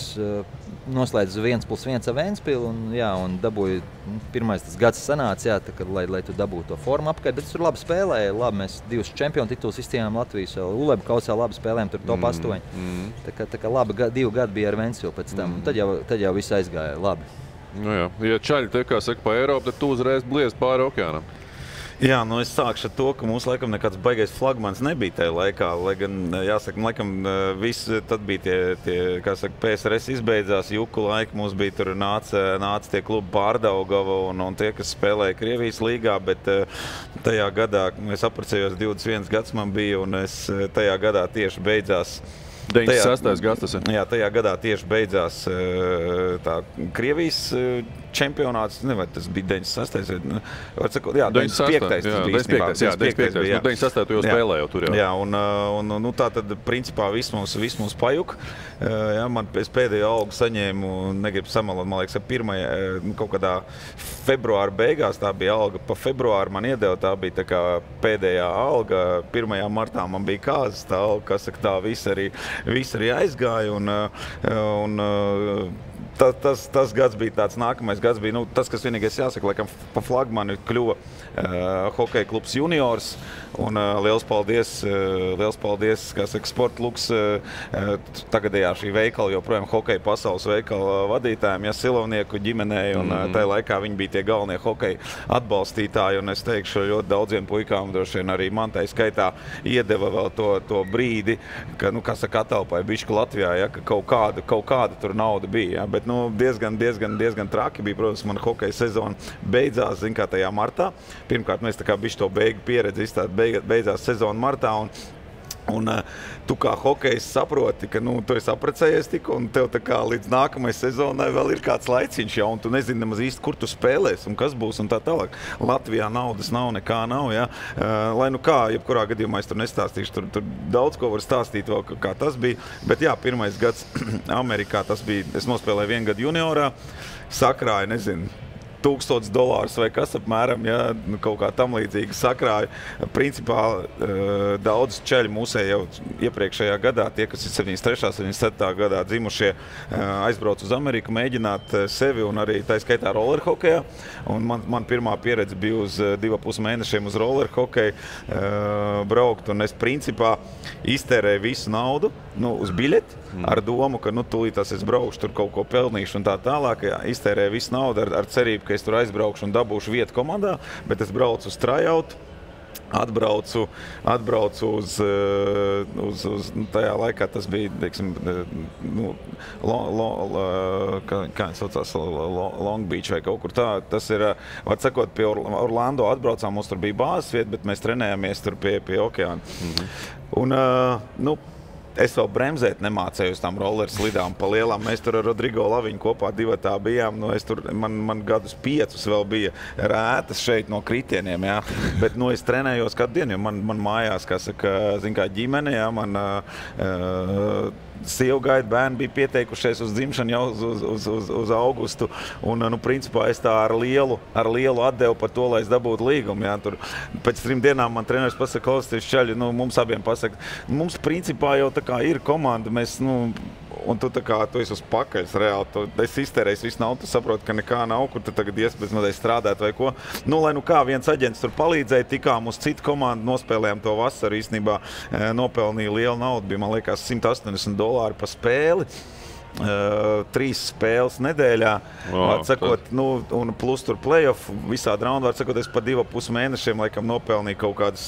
noslēdzu viens plus viens ar Vēnspili un, jā, un dabūju. Nu, pirmais tas gads sanāca, jā, tā, kad, lai, lai tu dabūtu to formu apkārt. Bet es tur labi spēlēju. Labi, mēs divus čempionu titulus izcīnījām Latvijas. Ulebu kausā labi spēlējām, tur top 8. Mm, mm. Tā kā, tā kā labi, divi gadi bija ar Vēnspili pēc tam. Mm. Tad, jau, tad jau viss aizgāja labi. Nu jā. Ja čaļi te kā saka pa Eiropu, tad tu uzreiz bliez pāri okeānam. Jā, nu es sākšu ar to, ka mums laikam nekāds baigais flagmanis nebija tajā laikā. Lai gan, jāsaka, laikam, viss tad bija tie, tie kā saka, PSRS izbeidzās, juku laika mums bija tur nāca, nāca tie klubi pārdaugava un, un tie, kas spēlēja Krievijas līgā, bet tajā gadā, es apprecējos 21 gads man bija un es tajā gadā tieši beidzās 96. gads tas ir. Jā, tajā gadā tieši beidzās tā Krievijas čempionāts. Nezinu, tas bija 96. vai nu, jā, 95. Jā, 95. Jā, 95. Jā, 96. Nu, jau spēlēju tur. Jā, jā un, un, un nu, tā tad principā viss mums, viss mums pajuk. Jā, man pēdējo algu saņēmu, negribu samalot, man liekas, pirmajā, nu, kaut kādā februāra beigās tā bija alga. Pa februāru man iedeva, tā bija tā pēdējā alga. 1. martā man bija kāzas tā alga, kas saka, tā viss arī, viss arī aizgāja. Un, un, tas, tas, tas gads bija tāds, nākamais gads bija nu, tas, kas vienīgais jāsaka, laikam, pa flagmanu kļuva uh, hokeja klubs juniors. Un, uh, liels paldies, uh, liels paldies saka, Sports Luks, uh, tagadējā šī veikala, joprojām hokeja pasaules veikala vadītājiem, ja Silovnieku ģimenei. Un, uh, tajā laikā viņi bija tie galvenie hokeja atbalstītāji. Un es teikšu, ļoti daudziem puikām, droši vien arī man tā skaitā, iedeva vēl to, to brīdi, ka, nu, kas saka, atelpai bišku Latvijā, ja, ka kaut kāda, kaut kāda tur nauda bija. Ja, bet, nu, diezgan, diezgan, diezgan traki bija. Protams, mana hokeja sezona beidzās zin, tajā martā. Pirmkārt, mēs bijām to beigu pieredzi izstādīt, beidzās sezona martā. Un, Un, uh, tu kā hokejs saproti, ka nu, tu esi apprecējies tik, un tev līdz nākamajai sezonai vēl ir kāds laiciņš, jau, tu nezini nemaz īsti, kur tu spēlēsi un kas būs. Un tā tālāk. Latvijā naudas nav, nekā nav. Ja? Uh, lai nu kā, jebkurā gadījumā es tur nestāstīšu, tur, tur daudz ko var stāstīt, vēl, kā tas bija. Bet jā, pirmais gads (clears throat) Amerikā tas bija. Es nospēlēju vienu gadu juniorā, sakrāju, nezinu tūkstotis dolārus vai kas apmēram, ja nu, kaut kā tam līdzīga sakrāja. Principā uh, daudz ceļu mūsē jau iepriekšējā gadā, tie, kas ir 73. un 77. gadā dzimušie, uh, aizbrauc uz Ameriku, mēģināt uh, sevi un arī tā skaitā roller hokeja. Man, man pirmā pieredze bija uz divu pus mēnešiem uz roller hokeja braukt, un es principā iztērēju visu naudu nu, uz biļeti mm. ar domu, ka nu, tūlīt es braukšu, tur kaut ko pelnīšu un tā tālāk. Iztērēju visu naudu ar, ar cerību, ka es tur aizbraukšu un dabūšu vietu komandā, bet es braucu uz trajautu. Atbraucu, atbraucu uz, eh, uz, uz nu, tajā laikā, tas bija teiksim, eh, nu, lo, lo, lo, kā, kā saucās, lo, Long Beach vai kaut kur tā. Tas ir, eh, var sakot, pie Orla- Orlando atbraucām, mums tur bija bāzes vieta, bet mēs trenējāmies tur pie, pie okeāna. Mm -hmm. Un, nu, Es vēl bremzēt nemācīju uz tām roller slidām pa lielām. Mēs tur ar Rodrigo Laviņu kopā divi tā bijām. Nu, tur, man, man gadus piecus vēl bija rētas šeit no kritieniem. Jā. Bet nu, es trenējos katru dienu, jo man, man mājās, kā saka, kā ģimene, jā, man uh, sieva gaida, bērni bija pieteikušies uz dzimšanu jau uz, uz, uz, uz, uz augustu. Un, nu, principā es tā ar lielu, ar lielu atdevu par to, lai es dabūtu līgumu. Jā, tur pēc trim dienām man treneris pasaka, klausieties, čaļi, nu, mums abiem pasaka, mums principā jau tā kā ir komanda. Mēs, nu, Un tu kā tu esi uz pakaļ, reāli. Tu, es iztērēju visu naudu, tu saproti, ka nekā nav, kur tu tagad iespējas mazliet strādāt vai ko. Nu, lai nu kā viens aģents tur palīdzēja, tikām uz citu komandu nospēlējām to vasaru. Īstenībā eh, nopelnīja lielu naudu, bija man liekas 180 dolāri par spēli. Uh, trīs spēles nedēļā, Wow, sakot, nu, un plus tur playoff visādi raundi. Var sakot, es pa divu pus mēnešiem laikam nopelnīju kaut kādus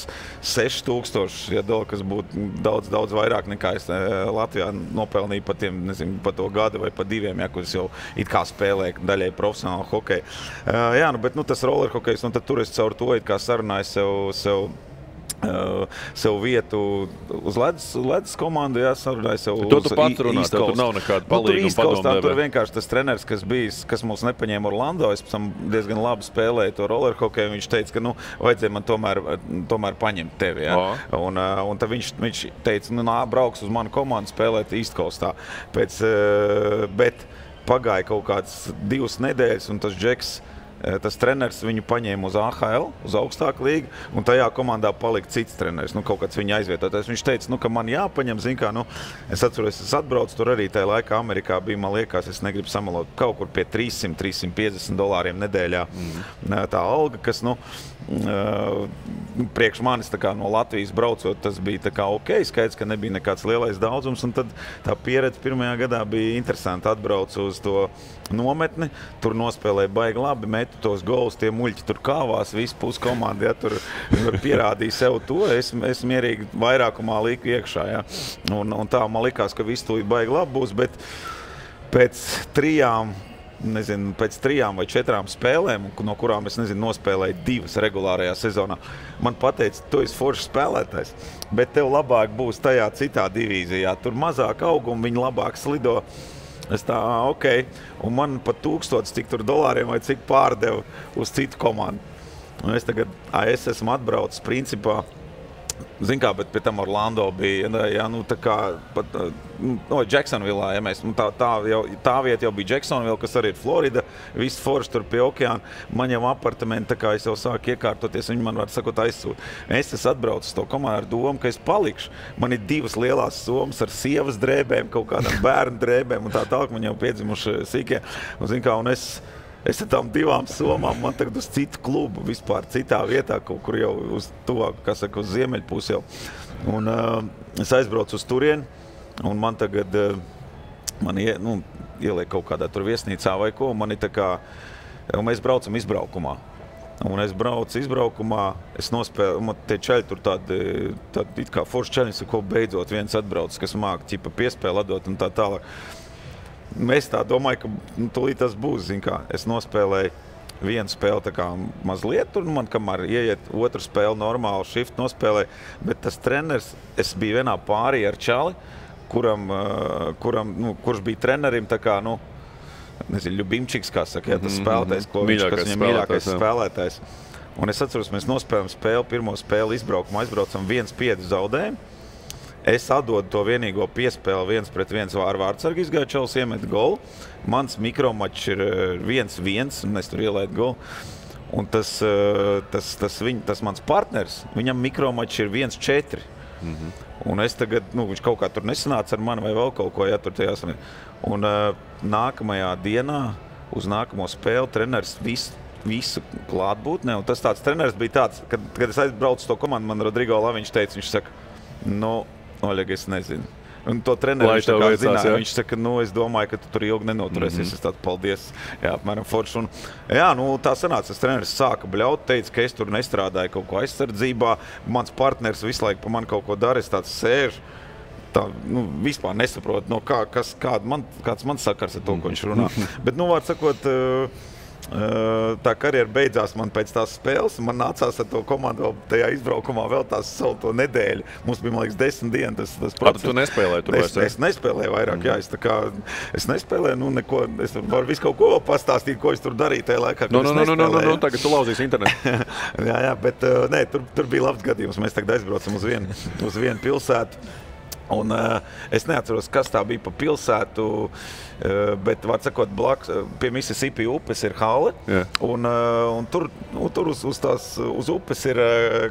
6000 ja dolāru, kas būtu daudz, daudz vairāk nekā es uh, Latvijā nopelnīju pa, tiem, nezinu, pa to gadu vai pa diviem, ja, kurus jau it kā spēlēju daļai profesionāli hokeju. Uh, jā, nu, bet nu, tas roller hokejs, nu, tad tur es caur to it kā sarunāju sev. sev Uh, sev vietu uz ledus, ledus komandu, jā, sarunāju sev. To tu pats runā, tev tur nav nekāda Nu, tur palīga East Coastā padomu Tur vienkārši tas treneris, kas bija, kas mums nepaņēma Orlando, es pēc tam diezgan labi spēlēju to roller hokeju. Viņš teica, ka nu, vajadzēja man tomēr, tomēr paņemt tevi. Ja? Un, uh, un tad viņš, viņš teica, nu, nā, brauks uz manu komandu spēlēt East Coastā. Pēc, uh, bet pagāja kaut kādas divas nedēļas, un tas Džeks. Eh, Tas treneris viņu paņēma uz AHL, uz augstāku līgu, un tajā komandā palika cits treneris. Nu, kaut kāds viņa aizvietotājs. Viņš teica, nu, ka man jāpaņem, zin, kā, nu, es atceros, es atbraucu tur arī tajā laikā. Amerikā bija, man liekas, es negribu samalot kaut kur pie 300, 350 dolāriem nedēļā. Mm. Tā alga, kas, nu, priekš manis kā, no Latvijas braucot, tas bija kā ok. Skaidrs, ka nebija nekāds lielais daudzums. Tad tā pieredze pirmajā gadā bija interesanta. Atbraucu uz to nometni, tur nospēlēja baigi labi, metu tos golus, tie muļķi tur kāvās, visu pusi komandu. Ja, tur pierādīja sev to. Es, es mierīgi vairākumā liku iekšā. Ja. Un, un tā man likās, ka viss tur baigi labi būs. Bet pēc trijām nezinu, pēc trijām vai četrām spēlēm, no kurām es nezinu, nospēlēju divas regulārajā sezonā. Man teica, tu esi foršs spēlētājs, bet tev labāk būs tajā citā divīzijā. Tur mazāk auguma, viņi labāk slido. Es tā, ok, un man pat tūkstotis cik tur dolāriem vai cik pārdevu uz citu komandu. Un es tagad, es esmu atbraucis principā. Ziniet, kā, bet pēc tam Orlando bija. Jā, nu, tā kā pat, no Jacksonvillā, ja mēs, nu, tā, tā, jau, tā vieta jau bija Jacksonville, kas arī ir Florida. Viss forši tur pie okeāna. Man jau apartamenti, kā es jau sāku iekārtoties, viņi man var sakot aizsūt. Es esmu atbraucis to komandu ar domu, ka es palikšu. Man ir divas lielas somas ar sievas drēbēm, kaut kādām bērnu drēbēm un tā tālāk. Man jau piedzimuši sīkie. Un, zin kā, un es, Es ar tām divām somām man tagad uz citu klubu, vispār citā vietā, kaut kur jau uz tuvāk, kas saka, uz ziemeļpusi jau. Un uh, es aizbraucu uz turieni, un man tagad, uh, man ie, nu, ieliek kaut kādā tur viesnīcā vai ko, un man ir tā kā, un mēs braucam izbraukumā. Un es braucu izbraukumā, es nospēlēju, man tie čaļi tur tādi, tādi it kā forši čaļi, ko beidzot viens atbrauc, kas māk, ķipa piespēlēt un tā tālāk. Es tā domāju, ka nu, tas būs. es nospēlēju vienu spēli, tā kā mazliet tur, man kamēr ieiet otru spēli, normāli shift nospēlēju. Bet tas treneris, es biju vienā pārī ar Čāli, kuram, kuram nu, kurš bija trenerim. Kā, nu, Nezinu, Ljubimčiks, kā saka, ja, tas Mhm, spēlētājs, ko viņš viņam mīļākais spēlētājs, jā. spēlētājs. Un es atceros, mēs nospēlējām spēli, pirmo spēli izbraukumā, aizbraucam viens pieci zaudējumu. Es atdodu to vienīgo piespēli, viens pret viens ar vārdsargu izgāju, čels iemet golu. Mans mikromačs ir eh, viens, viens, un es tur ielaidu golu. Un tas, eh, tas, tas, viņ, tas mans partners, viņam mikromačs ir viens, četri. Un es tagad, nu, viņš kaut kā tur nesanāca ar mani vai vēl kaut ko, ja tur tajā sanāca. Un uh, nākamajā dienā, uz nākamo spēli, treneris visu, visu klātbūtnē. Un tas tāds treneris bija tāds, kad, kad es aizbraucu to komandu, man Rodrigo Laviņš teica, viņš saka, nu, Oļeg, es nezinu. Un to kā veicās, zināja. Viņš saka, nu, es domāju, ka tu tur ilgi nenoturēsies. Mm. -hmm. Es tādu paldies. Jā, apmēram forši. Un, jā, nu, tā sanāca. Tas treneris sāka bļaut, teica, ka es tur nestrādāju kaut ko aizsardzībā. Mans partners visu laiku pa mani kaut ko dara. Es tāds sēžu. Tā nu, vispār nesaprotu, no kā, kas, kāda man, kāds man sakars ar to, ko viņš runā. (laughs) Bet, nu, vārds sakot, uh, tā karjera beidzās man pēc tās spēles. Man nācās ar to komandu tajā izbraukumā vēl tās savu to nedēļu. Mums bija, man liekas, desmit dienas. Tas, tas Ah, bet tu nespēlēji tur es, vairs, ja? es nespēlēju vairāk. Jā, es, kā, es nespēlēju, nu, neko. Es varu visu kaut ko pastāstīt, ko es tur darīju tajā laikā. kad Nu, es nu, nu, nu, nu, nu, nespēlēju. nu, tagad tu lauzīsi internetu. (laughs) jā, jā, bet nē, tur, tur bija labs gadījums. Mēs tagad aizbraucam uz vienu, uz vienu pilsētu. Un, uh, es neatceros, kas tā bija pa pilsētu, uh, bet, var sakot, blakus uh, pie Mississippi upes ir hale. Jā. Un, uh, un tur, nu, tur uz, uz, tās, uz upes ir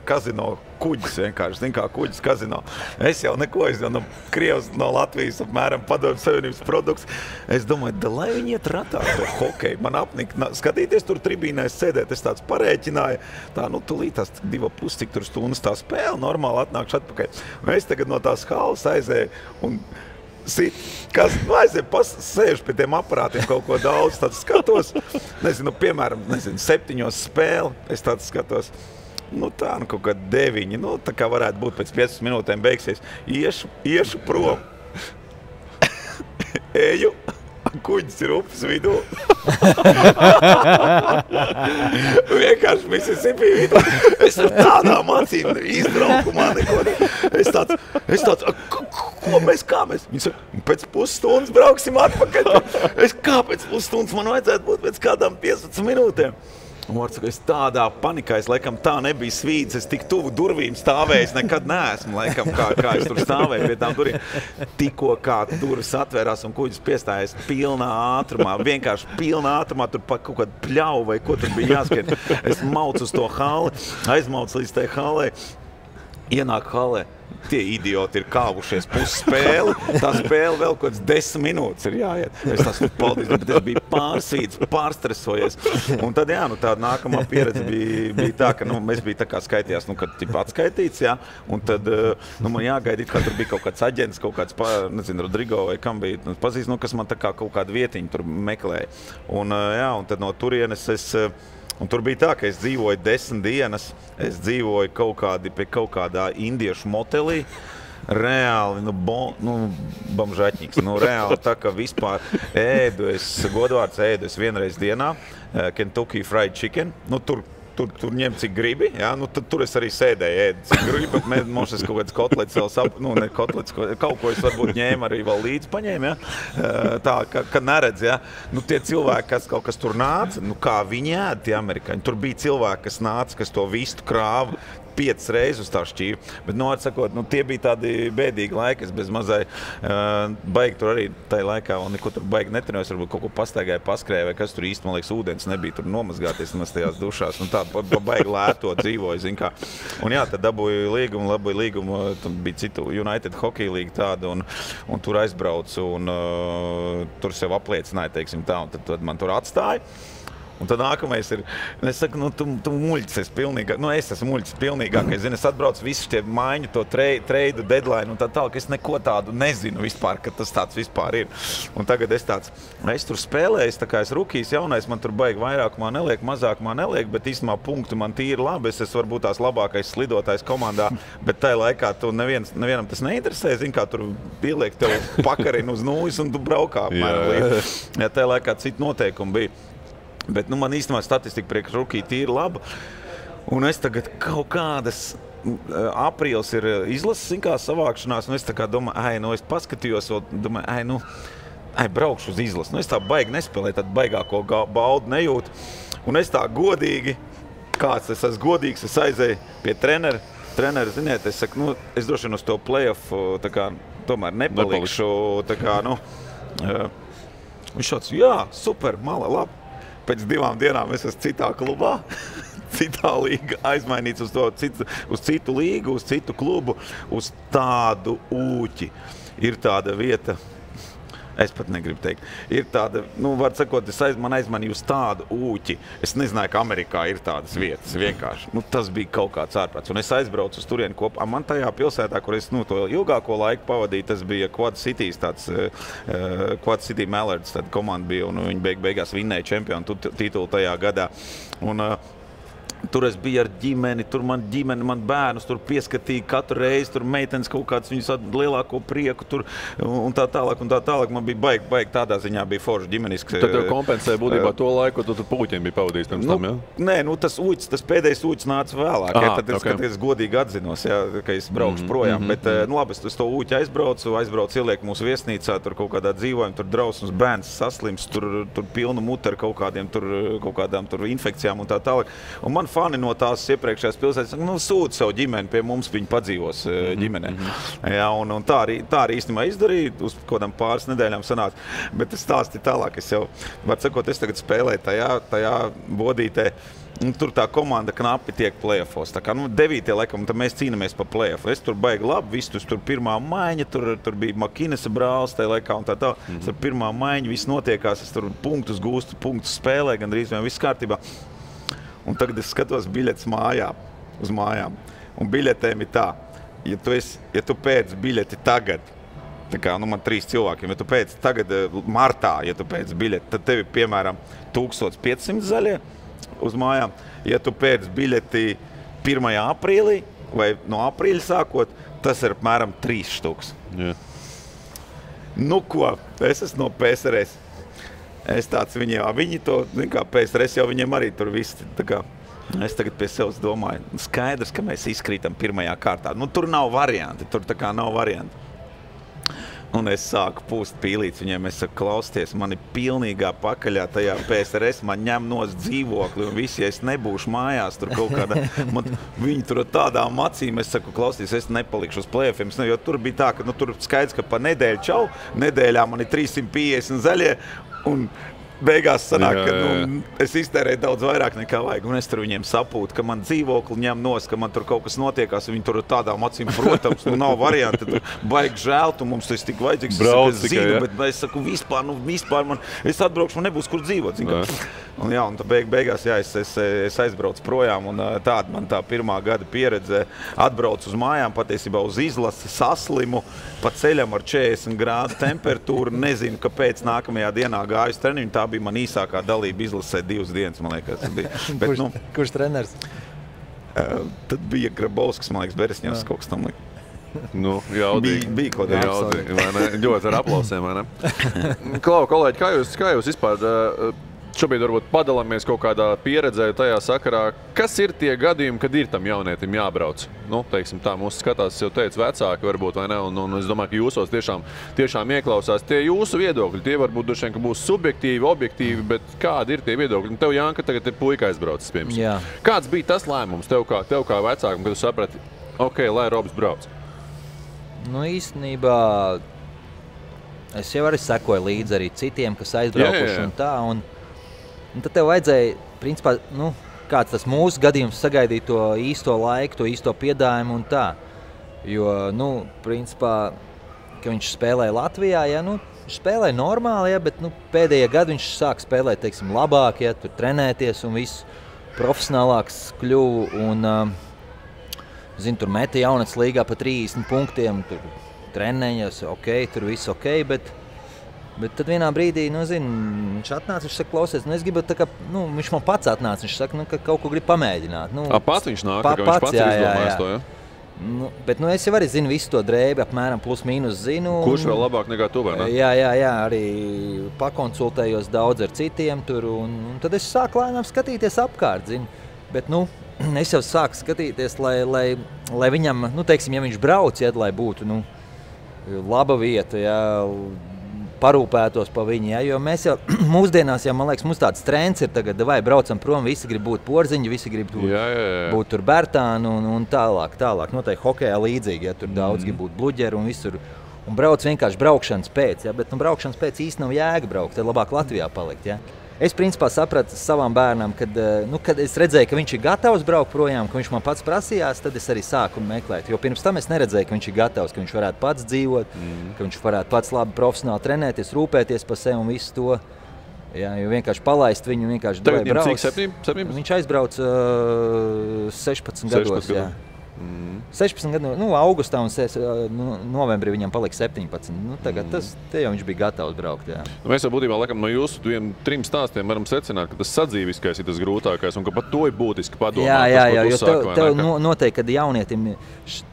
kazino kuģis. Vienkārši zin, kā kuģis kazino. Es jau neko, es jau no Krievijas, no Latvijas, apmēram padomju savienības produkts. Es domāju, da, lai viņi iet ratā to hokeju. Man apnika skatīties tur tribīnēs, sēdēt. Es tāds parēķināju, tā, nu, tūlīt tās divas puses, cik tur stundas tā spēle, normāli atnākšu atpakaļ. Un es tagad no tās halas aizēju. un Sit, kas nu, aizēja, sēž pie tiem aparātiem, kaut ko daudz tādu skatos. Nezinu, piemēram, nezinu, septiņos spēli. Es tādu skatos. Nu, tā nu kaut kāda deviņa. Nu, tā kā varētu būt pēc 15 minūtēm beigsies. Iešu, iešu prom. Eju. Kuģis ir upes vidū. Vienkārši Mississippi vidū. Es ar tādām acīm izbraukumā neko ne. Es tāds, es tāds, "A, ko, mēs, kā mēs? Viņi saka, pēc pusstundas brauksim atpakaļ. Es kā pēc pusstundas man vajadzētu būt pēc kādām 15 minūtēm. Vārds saka, es tādā panikā, es laikam tā nebija svīts, es tik tuvu durvīm stāvēju, es nekad neesmu, laikam, kā, kā es tur stāvēju pie tām durvīm. Tikko kā durvis atvērās un kuģis piestājās pilnā ātrumā, vienkārši pilnā ātrumā, tur pa kaut kādu pļauju vai ko tur bija jāskrien. Es maucu uz to hali, aizmaucu līdz tai halai, ienāk halē. Tie idioti ir kāvušies pusspēli. Tā spēle vēl kaut kāds desmit minūtes ir jāiet. Es tas paldies, bet es biju pārsvīts, pārstresojies. Un tad, jā, nu, tā nākamā pieredze bija, bija tā, ka nu, mēs bijām tā kā skaitījās, nu, kad tika atskaitīts, jā, un tad eh, nu, man jāgaida, kā tur bija kaut kāds aģents, kaut kāds, pa- nezinu, Rodrigo vai kam bija, nu, pazīst, nu, kas man tā kā kaut kādu vietiņu tur meklēja. Un, eh, jā, un tad no turienes es eh, Un tur bija tā, ka es dzīvoju desmit dienas. Es dzīvoju kaut, kādi, kaut kādā indiešu motelī. Reāli, nu, bo, nu bamžaķīgs. Nu, reāli tā, ka vispār ēdu, es godvārds ēdu es vienreiz dienā. eh, Kentucky Fried Chicken. Nu, tur, tur, tur ņem, cik gribi. Jā, nu, tad, tur es arī sēdēju, ēdu, cik gribi. Bet mēs mums tas kaut kāds kotlets vēl sap, nu, ne kotlets, ko- kaut ko es varbūt ņēmu arī vēl līdzi paņēmu. Eh, Tā, ka, ka neredz, jā. Nu, tie cilvēki, kas kaut kas tur nāca, nu, kā viņi ēd, tie amerikāņi. Tur bija cilvēki, kas nāca, kas to vistu krāva. Piecas reizes uz tā šķīra. Bet, nu, atsakot, nu, tie bija tādi bēdīgi laiki. Es bez mazai uh, baigi tur arī tajā laikā, un neko tur baigi netrenējos. Varbūt kaut ko pastaigāju, paskrēju, vai kas tur īsti, man liekas, ūdens nebija tur nomazgāties nemaz tajās dušās. Nu, tā pa- pa baigi lēto dzīvoju, zin kā. Un jā, tad dabūju līgumu, labāju līgumu. Tur bija citu United Hockey League tāda, un, un tur aizbraucu, un uh, tur sev apliecināju, teiksim tā, un tad, tad man tur atstāja. Un tad nākamais ir, es saku, nu, tu, tu muļķis, es pilnīgi, nu, es esmu muļķis pilnīgākais. Zini, es atbraucu visu tie maiņu, to trei- treidu deadline un tā tālāk. Es neko tādu nezinu vispār, ka tas tāds vispār ir. Un tagad es tāds, es tur spēlēju, es tā kā es rukīs jaunais, man tur baigi vairākumā neliek, mazākumā neliek, bet īstenībā punktu man tīri labi. Es esmu varbūt tās labākais slidotājs komandā, bet tajā laikā tu neviens, nevienam tas neinteresē. Zini, kā tur pieliek tev pakarinu uz nūjas un tu braukā apmēram Jā, jā. Ja tajā laikā citi noteikumi bija. Bet nu, man īstenībā statistika priekš rūkīt ir laba. Un es tagad kaut kādas. Aprīlis ir eh, izlases kā, savākšanās, un es tā kā domāju, ah, nu, es paskatījos, un domāju, ah, nu, ai, braukšu uz izlasi. Nu, es tā baigi nespēlēju, tad baigāko baudu nejūtu. Un es tā godīgi, kāds es esmu godīgs, es aizēju pie treneru. Treneris, ziniet, es saku, nu, es droši vien uz to playoff kā, tomēr nepalikšu. tā Kā, nu, eh, viņš šāds, jā, super, mala, labi. Pēc divām dienām es esmu citā klubā. (laughs) Citā līnijā aizmainīts uz, to, citu, uz citu līgu, uz citu klubu, uz tādu ūķi. Ir tāda vieta, Es pat negribu teikt. Ir tāda, nu, var sakot, es aiz, man aizmanīju uz tādu ūķi. Es nezināju, ka Amerikā ir tādas vietas. Vienkārši. Nu, tas bija kaut kāds ārprāts. Un es aizbraucu uz turieni kopā. Man tajā pilsētā, kur es nu, to ilgāko laiku pavadīju, tas bija Quad Cities, tāds uh, Quad City Mallards, tāda komanda bija. Un viņi beig, beigās vinnēja čempionu titulu tajā gadā. Un, uh, Tur es biju ar ģimeni, tur man ģimene, man bērnus tur pieskatīja katru reizi. Tur meitenes kaut kādas viņas lielāko prieku tur un tā tālāk. Un tā tālāk. Man bija baigi, baigi tādā ziņā bija forša ģimeniska. Tad tev kompensēja būtībā to laiku, ko tu tur puķiem biji pavadījis pirms nu, tam, ja? Nē, nu tas uģis, tas pēdējais uģis nāca vēlāk. Aha, ja, tad es, okay. es godīgi atzinos, ja, ka es braukšu mm -hmm, projām. Mm -hmm. Bet, nu labi, es to uģi aizbraucu, aizbraucu ielieku mūsu viesnīcā, tur kaut kādā dzīvojumā, tur drausmas bērns saslims, tur, tur pilnu mutu ar kaut kādiem tur, kaut kādām tur infekcijām un tā tālāk. Un man fani no tās iepriekšējās pilsētas, nu, sūta savu ģimeni pie mums, viņi padzīvos mm -hmm. ģimenē. Mm -hmm. Jā, un, un tā, arī, tā arī īstenībā izdarīja. Uz kaut kādām pāris nedēļām sanāca. Bet es stāstīju tālāk, es jau, var sakot, es tagad spēlēju tajā, tajā bodītē. Un tur tā komanda knapi tiek plēsofos. Tā kā nu, devītie laikam, mēs cīnāmies par plēsofu. Es tur baigi labi, viss tur, tur pirmā maiņa, tur, tur bija Makinesa brālis tajā laikā un tā tālāk. Mm -hmm. Tur pirmā maiņa, viss notiekās, es tur punktus gūstu, punktus spēlēju, gandrīz vien viss kārtībā. Un tagad es skatos biļetes mājā, uz mājām. Un biļetēm ir tā, ja tu, esi, ja tu pēc biļeti tagad, tā kā nu, man trīs cilvēkiem, ja tu pēc tagad, eh, martā, ja tu pēc biļeti, tad tev ir piemēram 1500 zaļie uz mājām. Ja tu pēc biļeti 1. aprīlī vai no aprīļa sākot, tas ir apmēram 3 stūks. Yeah. Nu, ko? Es esmu no PSRS. Es tāds viņiem, viņi to, kā PSRS jau viņiem arī tur viss. Es tagad pie sevis domāju, nu, skaidrs, ka mēs izkrītam pirmajā kārtā. Nu, tur nav varianti, tur tā kā nav varianti. Un es sāku pūst pīlītes viņiem. Es saku, klausieties, man ir pilnīgā pakaļā tajā PSRS. Man ņem no dzīvokli, un visi, ja es nebūšu mājās, tur kaut kādā. (laughs) Man, viņi tur tādām acīm, es saku, klausieties, es nepalikšu uz plēfiem. Jo tur bija tā, ka nu, tur skaidrs, ka pa nedēļu čau, nedēļā man ir 350 zaļie, Un beigās sanāk, ka nu, es iztērēju daudz vairāk nekā vajag. Un es tur viņiem sapūtu, ka man dzīvokli ņem nos, ka man tur kaut kas notiekās. Viņi tur tādām acīm, protams, nu, nav variantu. Tur baigi žēl, tu mums tas tik vajadzīgs. Brauc, es, saku, es zinu, jā. bet es saku, vispār, nu, vispār man, es atbraukšu, man nebūs kur dzīvot. Zinu, un, jā, un beig, beigās jā, es, es, es aizbraucu projām. Un, tāda man tā pirmā gada pieredze atbraucu uz mājām, patiesībā uz izlasi, saslimu pa ceļam ar 40 grādu temperatūru. Nezinu, kāpēc nākamajā dienā gāju uz treniņu. Bija mana īsākā dalība izlasē divas dienas, man liekas. (laughs) Bet, kurš, nu, kurš treneris? Uh, tad bija Grabovskis, man liekas, Beresņevs kaut kas tam līdzīgs. Nu, jaudīgi. bija, bija kaut kas tāds. Ļoti ar (laughs) aplausiem. Klau, kolēģi, kā jūs, kā jūs vispār uh, Šobrīd varbūt padalāmies kaut kādā pieredzē tajā sakarā, kas ir tie gadījumi, kad ir tam jaunietim jābrauc. Nu, teiksim, tā mūsu skatās, jau teicu, vecāki varbūt, vai ne? Un, un es domāju, ka jūsos tiešām, tiešām ieklausās tie jūsu viedokļi. Tie varbūt vien, ka būs subjektīvi, objektīvi, bet kādi ir tie viedokļi? Un tev, Jānka, tagad ir puika aizbraucis, piemēram. Kāds bija tas lēmums tev kā, tev kā vecākam, kad tu saprati, ok, lai Robs brauc? Nu, īstenībā es jau arī sekoju līdzi arī citiem, kas aizbraukuši jā, jā, jā. un tā. Un, Un tad tev vajadzēja, principā, nu, kāds tas mūsu gadījums, sagaidīt to īsto laiku, to īsto piedāvājumu un tā. Jo, nu, principā, ka viņš spēlēja Latvijā, ja, nu, viņš spēlēja normāli, ja, bet nu, pēdējie gadi viņš sāk spēlēt teiksim, labāk, ja, tur trenēties un viss profesionālāks kļuva. Un, uh, zin, tur meta jaunatnes līgā pa 30 punktiem, tur trenējas, ok, tur viss ok. Bet, Bet tad vienā brīdī, nu, zin, viņš atnāca, viņš saka, klausies, nu, es gribu, tā kā, nu, viņš man pats atnāca, viņš saka, nu, ka kaut ko grib pamēģināt. Nu, A, pats viņš nāk, pa, ka viņš pats jā, jā, jā. to, ja? Nu, bet nu, es jau arī zinu visu to drēbi, apmēram plus mīnus zinu. Kurš vēl labāk nekā tu? Ne? Jā, jā, jā, arī pakonsultējos daudz ar citiem tur. Un, un tad es sāku lēnām skatīties apkārt. Zinu. Bet, nu, (clears throat) es jau sāku skatīties, lai, lai, lai viņam, nu, teiksim, ja viņš brauc, ja, lai būtu nu, laba vieta. Ja, parūpētos par viņu. Ja? Jo mēs jau (clears throat) mūsdienās, jau, man liekas, mums tāds trends ir, tagad, vai braucam prom, visi grib būt porziņi, visi grib būt, jā, jā, jā. būt tur bērtāni un, un tālāk. tālāk. Noteikti hokeja līdzīgi, ja tur daudz mm. grib būt bluģeri un visur. Un brauc vienkārši braukšanas pēc, ja? bet nu, braukšanas pēc īstenībā nav jēga braukt. Tad labāk Latvijā palikt. Ja? Es principā sapratu savam bērnam, kad, eh, nu, kad es redzēju, ka viņš ir gatavs braukt projām, ka viņš man pats prasījās, tad es arī sāku meklēt. Jo pirms tam es neredzēju, ka viņš ir gatavs, ka viņš varētu pats dzīvot, mm. ka viņš varētu pats labi profesionāli trenēties, rūpēties par sevi un visu to. Jā, jo vienkārši palaist viņu, vienkārši Tagad viņam brauc. cik, 7, 17? Viņš aizbrauca uh, 16 gados. 16 jā. gadu. Mm. 16 gadu, nu, augustā un nu, novembrī viņam palika 17. Nu, tagad Mm. tas jau viņš bija gatavs braukt. Jā. Nu, mēs jau būtībā laikam, no jūsu trim stāstiem varam secināt, ka tas sadzīviskais ir tas grūtākais un ka par to ir būtiski padomāt. Jā, jā, jā jo tev, tev no, noteikti, kad jaunietim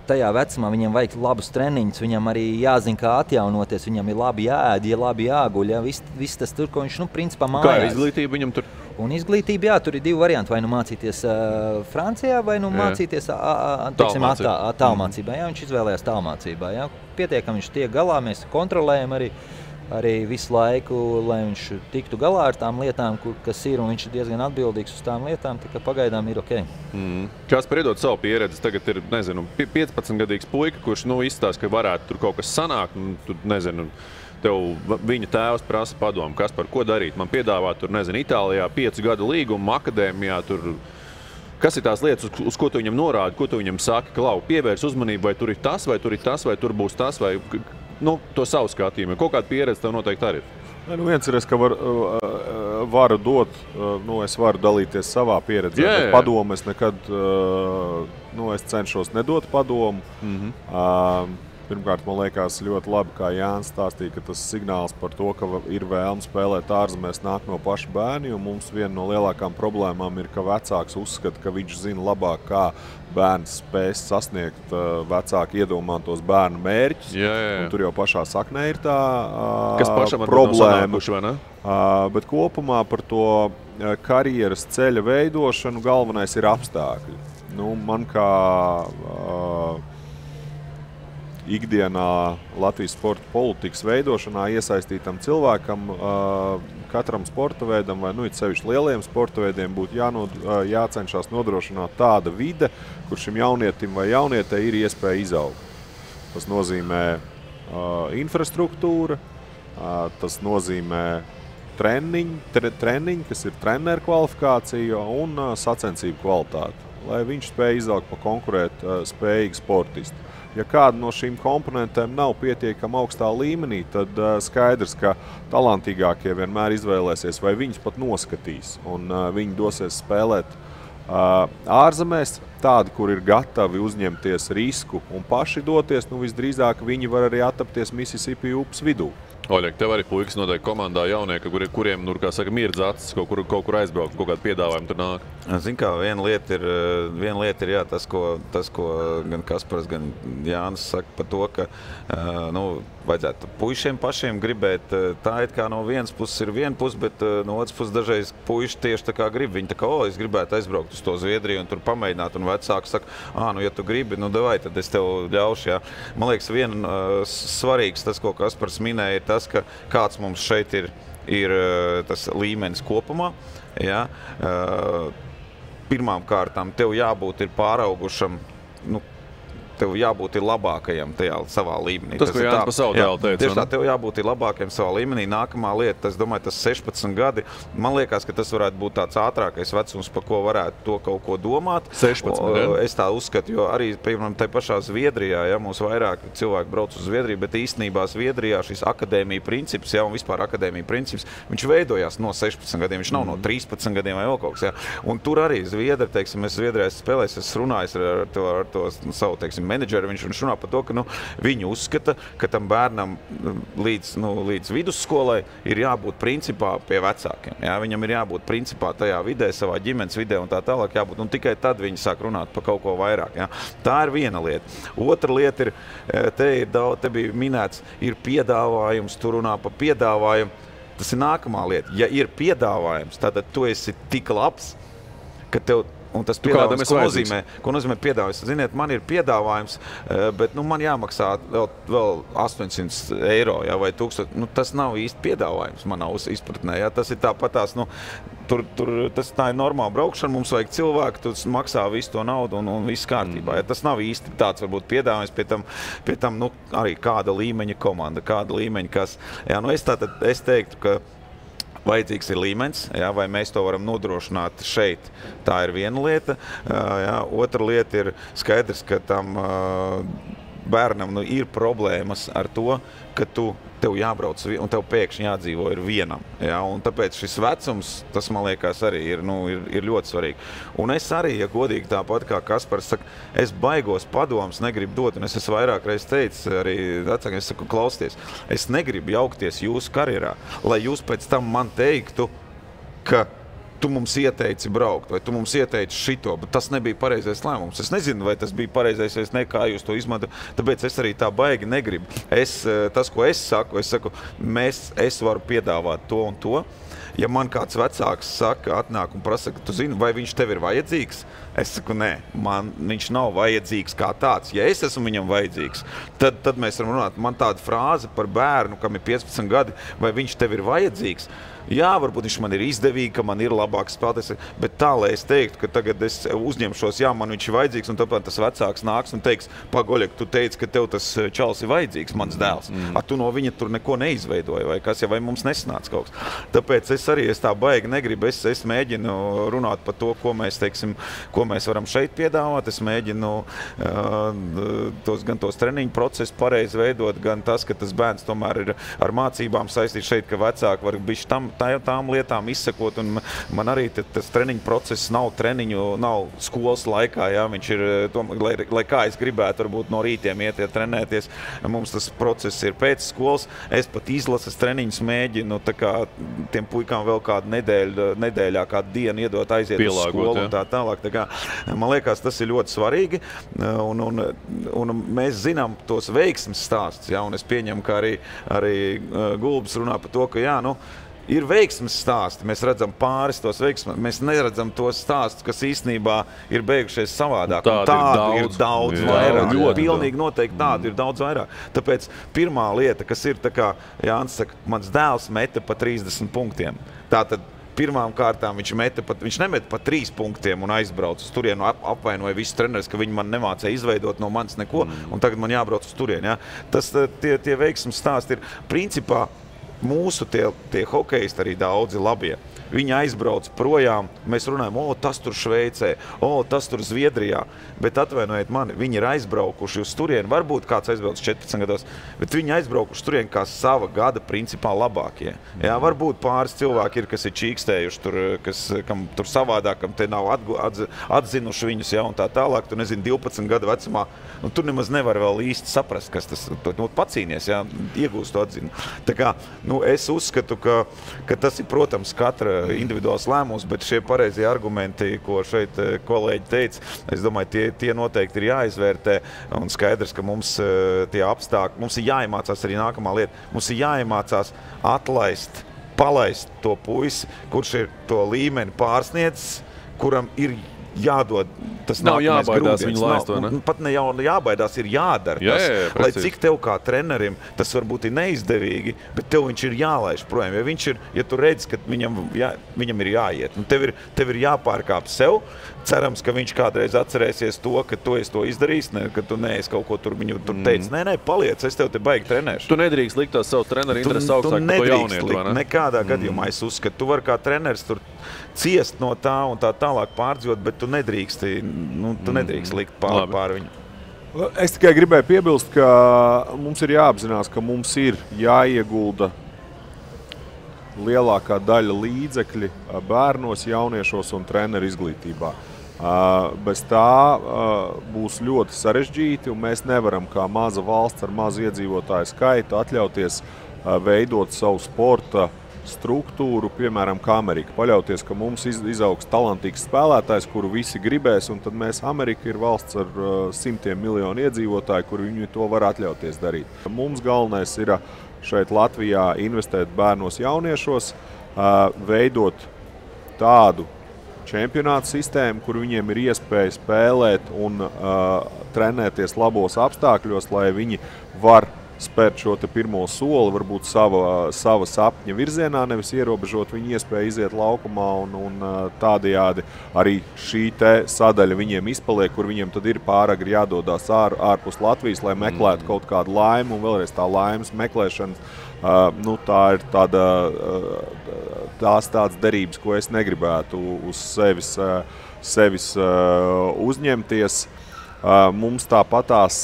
tajā vecumā viņam vajag labus treniņus, viņam arī jāzina, kā atjaunoties, viņam ir labi jāēd, ja labi jāguļ. Ja, viss, viss tas tur, ko viņš, nu, principā Kā ir mājās. izglītība viņam tur? Un izglītība, jā, tur ir divi varianti. Vai nu mācīties uh, Francijā, vai nu Jā. mācīties tālmācībā. Jā, viņš izvēlējās tālmācībā. Jā. Pietiekami viņš tiek galā, mēs kontrolējam arī, arī visu laiku, lai viņš tiktu galā ar tām lietām, kur, kas ir. un Viņš ir diezgan atbildīgs uz tām lietām, tā kā pagaidām ir ok. Mm. Kas periodot savu pieredzi, tagad ir nezinu, pi- 15-gadīgs puika, kurš nu, izstāsta, ka varētu tur kaut kas sanākt. un Tu, nezinu, Tev viņa tēvs prasa padomu, kas par ko darīt. Man piedāvā tur, nezinu, Itālijā piecu gadu līgumu, akadēmijā. Tur, kas ir tās lietas, uz, uz ko tu viņam norādi, ko tu viņam saki? Klau, pievērs uzmanību, vai tur ir tas, vai tur ir tas, vai tur būs tas, vai nu, to savu skatījumu. Kaut kāda pieredze tev noteikti arī ir. Nē, Nu, viens ir, es, ka var, uh, uh, varu dot, uh, nu, es varu dalīties savā pieredzē. Jā, bet. Padomu es nekad nu, es cenšos nedot padomu. Mm -hmm. Pirmkārt, man liekas, ļoti labi, kā Jānis stāstīja, ka tas signāls par to, ka ir vēlme spēlēt ārzemēs, nāk no paša bērna. Mums viena no lielākajām problēmām ir, ka vecāks uzskata, ka viņš zina labāk, kā bērns spēs sasniegt uh, vecāku iedomātos bērnu mērķus. Jā, jā, jā. Tur jau pašā saknē ir tā uh, Kas pašam problēma. sanākuši? Uh, bet kopumā par to karjeras ceļa veidošanu galvenais ir apstākļi. Nu, man kā uh, ikdienā Latvijas sporta politikas veidošanā iesaistītam cilvēkam, katram sporta veidam, vai nu it sevišķi lieliem sporta veidiem, būtu jānod, jācenšas nodrošināt tāda vide, kur šim jaunietim vai jaunietei ir iespēja izaugt. Tas nozīmē infrastruktūra, tas nozīmē treniņi, tre, treniņi, kas ir treneru kvalifikācija un sacensību kvalitāte, lai viņš spēj izaugt par konkurēt spējīgu sportistu. Ja kāda no šīm komponentēm nav pietiekami augstā līmenī, tad uh, skaidrs, ka talantīgākie vienmēr izvēlēsies, vai viņus pat noskatīs, un uh, viņi dosies spēlēt uh, ārzemēs. Tādi, kur ir gatavi uzņemties risku un paši doties, nu visdrīzāk viņi var arī attapties Mississippi upes vidū. Oļeg, tev arī puikas noteikti komandā jaunieki, kuri, kuriem, nu, kā saka, mirdz acis, kaut kur, kaut kur aizbraukt, kaut kādu piedāvājumu tur nāk. Ziniet, kā viena lieta ir, eh, viena lieta ir jā, tas, ko, tas, ko gan Kaspars, gan Jānis saka par to, ka eh, nu, vajadzētu puišiem pašiem gribēt. eh, Tā it kā no vienas puses ir viena puse, bet eh, no otras puses dažreiz puiši tieši tā kā grib. Viņi tā kā, o, es gribētu aizbraukt uz to Zviedriju un tur pamēģināt, un vecāki saka, ah, nu, ja tu gribi, nu, davai, tad es tev ļaušu. Jā. Man liekas, viena uh, svarīgs tas, ko Kaspars minēja, ir tas, ka kāds mums šeit ir, ir uh, tas līmenis kopumā. Jā. Uh, pirmām kārtām tev jābūt pāraugušam. Nu, Tev jābūt labākajam tajā savā līmenī. Tas, ko ir Jānis tā- pa savu jā, teica, Tieši tā, tev jābūt labākajam savā līmenī. Nākamā lieta, tas, domāju, tas 16 gadi. Man liekas, ka tas varētu būt tāds ātrākais vecums, par ko varētu to kaut ko domāt. 16, O, jā. Es tā uzskatu, jo arī, piemēram, tajā pašā Zviedrijā, ja mums vairāk cilvēku brauc uz Zviedriju, bet īstenībā Zviedrijā šis akadēmija princips, ja, un vispār akadēmija princips, viņš veidojās no 16 gadiem, viņš nav no 13 gadiem vai vēl kaut kas. Ja. Un tur arī Zviedri, teiksim, es Zviedrijā esmu spēlējis, es runāju ar, ar to, ar to savu, teiksim, menedžeru, viņš, viņš runā par to, ka nu, viņi uzskata, ka tam bērnam mm, līdz, nu, līdz vidusskolai ir jābūt principā pie vecākiem. Ja. Viņam ir jābūt principā tajā vidē, savā ģimenes vidē un tā tālāk jābūt, un tikai tad viņi sāk runāt par kaut ko vairāk. Ja. Tā ir viena lieta. Otra lieta ir, eh, te, ir daudz, te bija minēts, ir piedāvājums, tur runā par piedāvājumu. Tas ir nākamā lieta. Ja ir piedāvājums, tad tu esi tik labs, ka tev. Un tas piedāvājums, ko nozīmē, ko nozīmē piedāvājums? Ziniet, man ir piedāvājums, eh, bet nu, man jāmaksā vēl, vēl 800 eiro ja, vai 1000. Nu, tas nav īsti piedāvājums manā izpratnē. Ja. Tas ir tāpatās. Nu, Tur, tur, tas tā ir normāla braukšana. Mums vajag cilvēku, kas maksā visu to naudu un, un viss kārtībā. Ja. Tas nav īsti tāds varbūt piedāvājums. Pie tam, pie tam nu, arī kāda līmeņa komanda, kāda līmeņa kas. Ja, nu es, tātad, es teiktu, ka vajadzīgs ir līmenis, jā, vai mēs to varam nodrošināt šeit. Tā ir viena lieta. Jā, otra lieta ir skaidrs, ka tam bērnam nu, ir problēmas ar to, ka tu tev jābrauc un tev pēkšņi jādzīvo ir vienam. Ja? Un tāpēc šis vecums, tas man liekas, arī ir, nu, ir, ir ļoti svarīgi. Un es arī, ja godīgi tāpat kā Kaspars saka, es baigos padomus, negribu dot, un es esmu vairāk reizes teicis arī vecākiem, es saku, klausieties, es negribu jaukties jūsu karjerā, lai jūs pēc tam man teiktu, ka tu mums ieteici braukt, vai tu mums ieteici šito, bet tas nebija pareizais lēmums. Es nezinu, vai tas bija pareizais, vai ne, kā jūs to izmantojat. Tāpēc es arī tā baigi negribu. Es, eh, tas, ko es saku, es saku, mēs, es varu piedāvāt to un to. Ja man kāds vecāks saka, atnāk un prasa, ka tu zini, vai viņš tev ir vajadzīgs, es saku, nē, man viņš nav vajadzīgs kā tāds. Ja es esmu viņam vajadzīgs, tad, tad mēs varam runāt. Man tāda frāze par bērnu, kam ir 15 gadi, vai viņš tev ir vajadzīgs Jā, varbūt viņš man ir izdevīgi, ka man ir labāks spēlētājs, bet tā, lai es teiktu, ka tagad es uzņemšos, jā, man viņš ir vajadzīgs, un tāpēc tas vecāks nāks un teiks, pagoļiek, tu teici, ka tev tas eh, čels ir vajadzīgs, mans dēls. Mm. A, tu no viņa tur neko neizveidoji, vai kas, ja vai mums nesanāca kaut kas. Tāpēc es arī es tā baigi negribu, es, es mēģinu runāt par to, ko mēs, teiksim, ko mēs varam šeit piedāvāt. Es mēģinu uh, tos, gan tos treniņu procesus pareizi veidot, gan tas, ka tas bērns tomēr ir ar mācībām saistīts šeit, ka vecāki var būt tam tā, tām lietām izsekot. Man arī tas treniņu process nav treniņu, nav skolas laikā. Jā, viņš ir, to, lai, lai kā es gribētu, varbūt no rītiem iet, ja trenēties. Mums tas process ir pēc skolas. Es pat izlases treniņus mēģinu kā, tiem puikām vēl kādu nedēļu, nedēļā, kādu dienu iedot aiziet Pielāgot, uz skolu jā. un tā tālāk. Tā kā, man liekas, tas ir ļoti svarīgi. Un, un, un mēs zinām tos veiksmes stāstus. Ja, es pieņemu, ka arī, arī Gulbis runā par to, ka jā, nu, ir veiksmes stāsti. Mēs redzam pāris tos veiksmes, mēs neredzam tos stāstus, kas īstenībā ir beigušies savādāk. Tādu, tādu ir daudz, ir daudz jā, vairāk. Jā, pilnīgi noteikti tādu mm. ir daudz vairāk. Tāpēc pirmā lieta, kas ir, kā Jānis saka, mans dēls meta pa 30 punktiem. Tātad Pirmām kārtām viņš, pat, viņš nemeta pa trīs punktiem un aizbrauca uz turieni. Ap, apvainoja visus trenerus, ka viņi man nemācīja izveidot no manis neko, mm. un tagad man jābrauc uz turieni. Ja? Tas tie, tie veiksmīgi stāsti ir principā mūsu tie, tie hokeisti arī daudzi labie. Viņi aizbrauc projām. Mēs runājam, o, tas tur Šveicē, o, tas tur Zviedrijā. Bet atvainojiet mani, viņi ir aizbraukuši uz turieni. Varbūt kāds aizbraucis 14 gados, bet viņi aizbraukuši turieni kā sava gada principā labākie. Jā, varbūt pāris cilvēki ir, kas ir čīkstējuši tur, kas, kam tur savādāk, kam te nav atgu, atz, atzinuši viņus, jā, un tā tālāk. Tu nezini, 12 gadu vecumā. Nu, tur nemaz nevar vēl īsti saprast, kas tas. Nu, pacīnies, jā, iegūst to atzinu. Tā kā, nu, es uzskatu, ka, ka tas ir, protams, katra individuāls lēmums, bet šie pareizie argumenti, ko šeit eh, kolēģi teica, es domāju, tie, tie noteikti ir jāizvērtē. Un skaidrs, ka mums eh, tie apstākļi, mums ir jāiemācās arī nākamā lieta. Mums ir jāiemācās atlaist, palaist to puisi, kurš ir to līmeni pārsniedzis, kuram ir jādod. Tas nav jābaidās viņu laist. Nav, ne? Pat ne jau jābaidās, ir jādara. Jā, tas, jā, jā, lai cik tev kā trenerim tas varbūt ir neizdevīgi, bet tev viņš ir jālaiž projām. Ja, ir, ja tu redz, ka viņam, jā, viņam ir jāiet, nu tev, ir, tev ir jāpārkāp sev. Cerams, ka viņš kādreiz atcerēsies to, ka tu esi to izdarījis, ne, ka tu neesi kaut ko tur, viņu, tur teicis. Mm. Nē, nē, paliec, es tev te baigi trenēšu. Tu nedrīkst likt tos savu treneru intereses augstāk par jaunietu. Ne? Nekādā mm. gadījumā es uzskatu, tu vari kā treneris tur ciest no tā un tā tālāk pārdzīvot, bet tu nedrīksti, nu, tu mm. nedrīkst likt pār, pār viņu. Es tikai gribēju piebilst, ka mums ir jāapzinās, ka mums ir jāiegulda lielākā daļa līdzekļu bērnos, jauniešos un treneru izglītībā. Bez tā būs ļoti sarežģīti, un mēs nevaram, kā maza valsts ar mazu iedzīvotāju skaitu, atļauties veidot savu sporta struktūru, piemēram, kā Amerika. Paļauties, ka mums izaugs talantīgs spēlētājs, kuru visi gribēs, un tad mēs, Amerika ir valsts ar simtiem miljonu iedzīvotāju, kur viņi to var atļauties darīt. Mums galvenais ir šeit Latvijā investēt bērnos, jauniešos, veidot tādu čempionāta sistēmu, kur viņiem ir iespēja spēlēt un uh, trenēties labos apstākļos, lai viņi var spērt šo pirmo soli, varbūt sava, sava sapņa virzienā, nevis ierobežot viņu iespēju iziet laukumā. Un, un tādējādi arī šī sadaļa viņiem izpaliek, kur viņiem tad ir pāragri jādodas ār, ārpus Latvijas, lai meklētu mm. kaut kādu laimi un vēlreiz tā laimes meklēšana. Nu, tā ir tāda, tās tādas derības, ko es negribētu uz sevis, sevis uzņemties. Mums tāpatās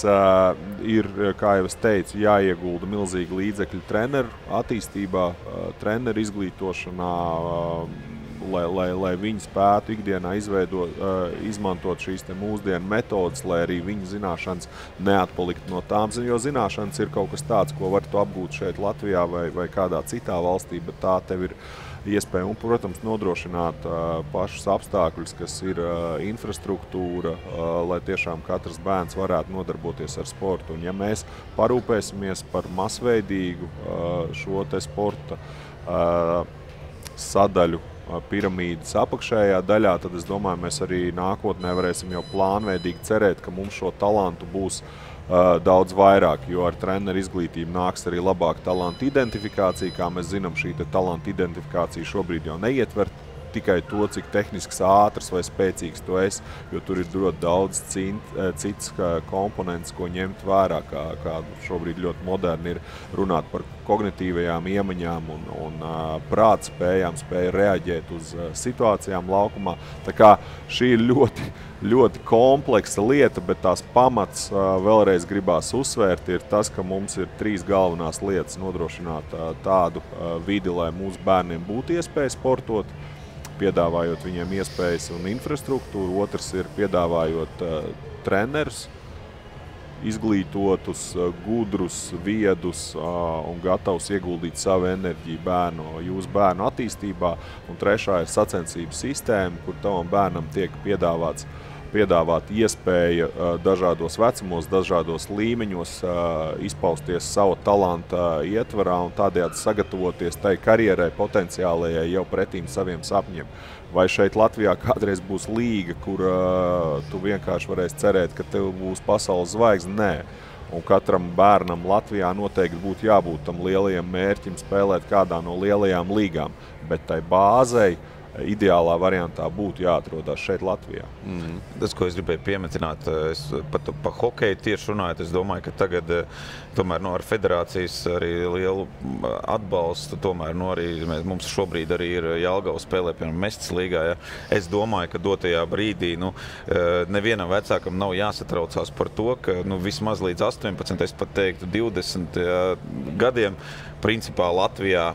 ir, kā jau es teicu, jāiegulda milzīgi līdzekļi treneru attīstībā, treneru izglītošanā, lai, lai, lai viņi spētu ikdienā izveidot, izmantot šīs mūsdienu metodes, lai arī viņu zināšanas neatpaliktu no tām. Jo zināšanas ir kaut kas tāds, ko var apgūt šeit Latvijā vai, vai kādā citā valstī, bet tā tev ir iespēja un, protams, nodrošināt uh, pašus apstākļus, kas ir uh, infrastruktūra, uh, lai tiešām katrs bērns varētu nodarboties ar sportu. Un, ja mēs parūpēsimies par masveidīgu uh, šo sporta uh, sadaļu piramīdas apakšējā daļā, tad es domāju, mēs arī nākotnē varēsim jau plānveidīgi cerēt, ka mums šo talantu būs daudz vairāk, jo ar treneru izglītību nāks arī labāka talantu identifikācija. Kā mēs zinām, šī talantu identifikācija šobrīd jau neietver tikai to, cik tehnisks, ātrs vai spēcīgs tu esi, jo tur ir ļoti daudz cint, cits komponents, ko ņemt vērā, kā, kā šobrīd ļoti moderni ir runāt par kognitīvajām iemaņām un, un uh, prāta spējām, spēja reaģēt uz uh, situācijām laukumā. Tā kā šī ir ļoti, ļoti kompleksa lieta, bet tās pamats vēlreiz gribās uzsvērt, ir tas, ka mums ir trīs galvenās lietas nodrošināt tādu vidi, lai mūsu bērniem būtu iespēja sportot, piedāvājot viņiem iespējas un infrastruktūru, otrs ir piedāvājot uh, trenerus, izglītotus, eh, gudrus, viedus un gatavus ieguldīt savu enerģiju bērnu, jūsu bērnu attīstībā. Un trešā ir sacensību sistēma, kur tavam bērnam tiek piedāvāts piedāvāt iespēju dažādos vecumos, dažādos līmeņos izpausties savu talantu ietvarā un tādējādi sagatavoties tai karjerai potenciālajai jau pretīm saviem sapņiem. Vai šeit Latvijā kādreiz būs līga, kur tu vienkārši varēsi cerēt, ka tev būs pasaules zvaigzne? Nē. Un katram bērnam Latvijā noteikti būtu jābūt tam lielajam mērķim spēlēt kādā no lielajām līgām. Bet tai bāzei uh, ideālā variantā būtu jāatrodas šeit, Latvijā. Mm. Tas, ko es gribēju pieminēt, es pat par hokeju tieši runāju, es domāju, ka tagad tomēr no nu, federācijas arī lielu atbalstu. Tomēr no nu, arī mēs, mums šobrīd arī ir Jālgava spēlē, piemēram, Mestas līgā. Ja. Es domāju, ka dotajā brīdī nu, nevienam vecākam nav jāsatraucās par to, ka nu, vismaz līdz 18, es pat teiktu, 20 ja, gadiem principā Latvijā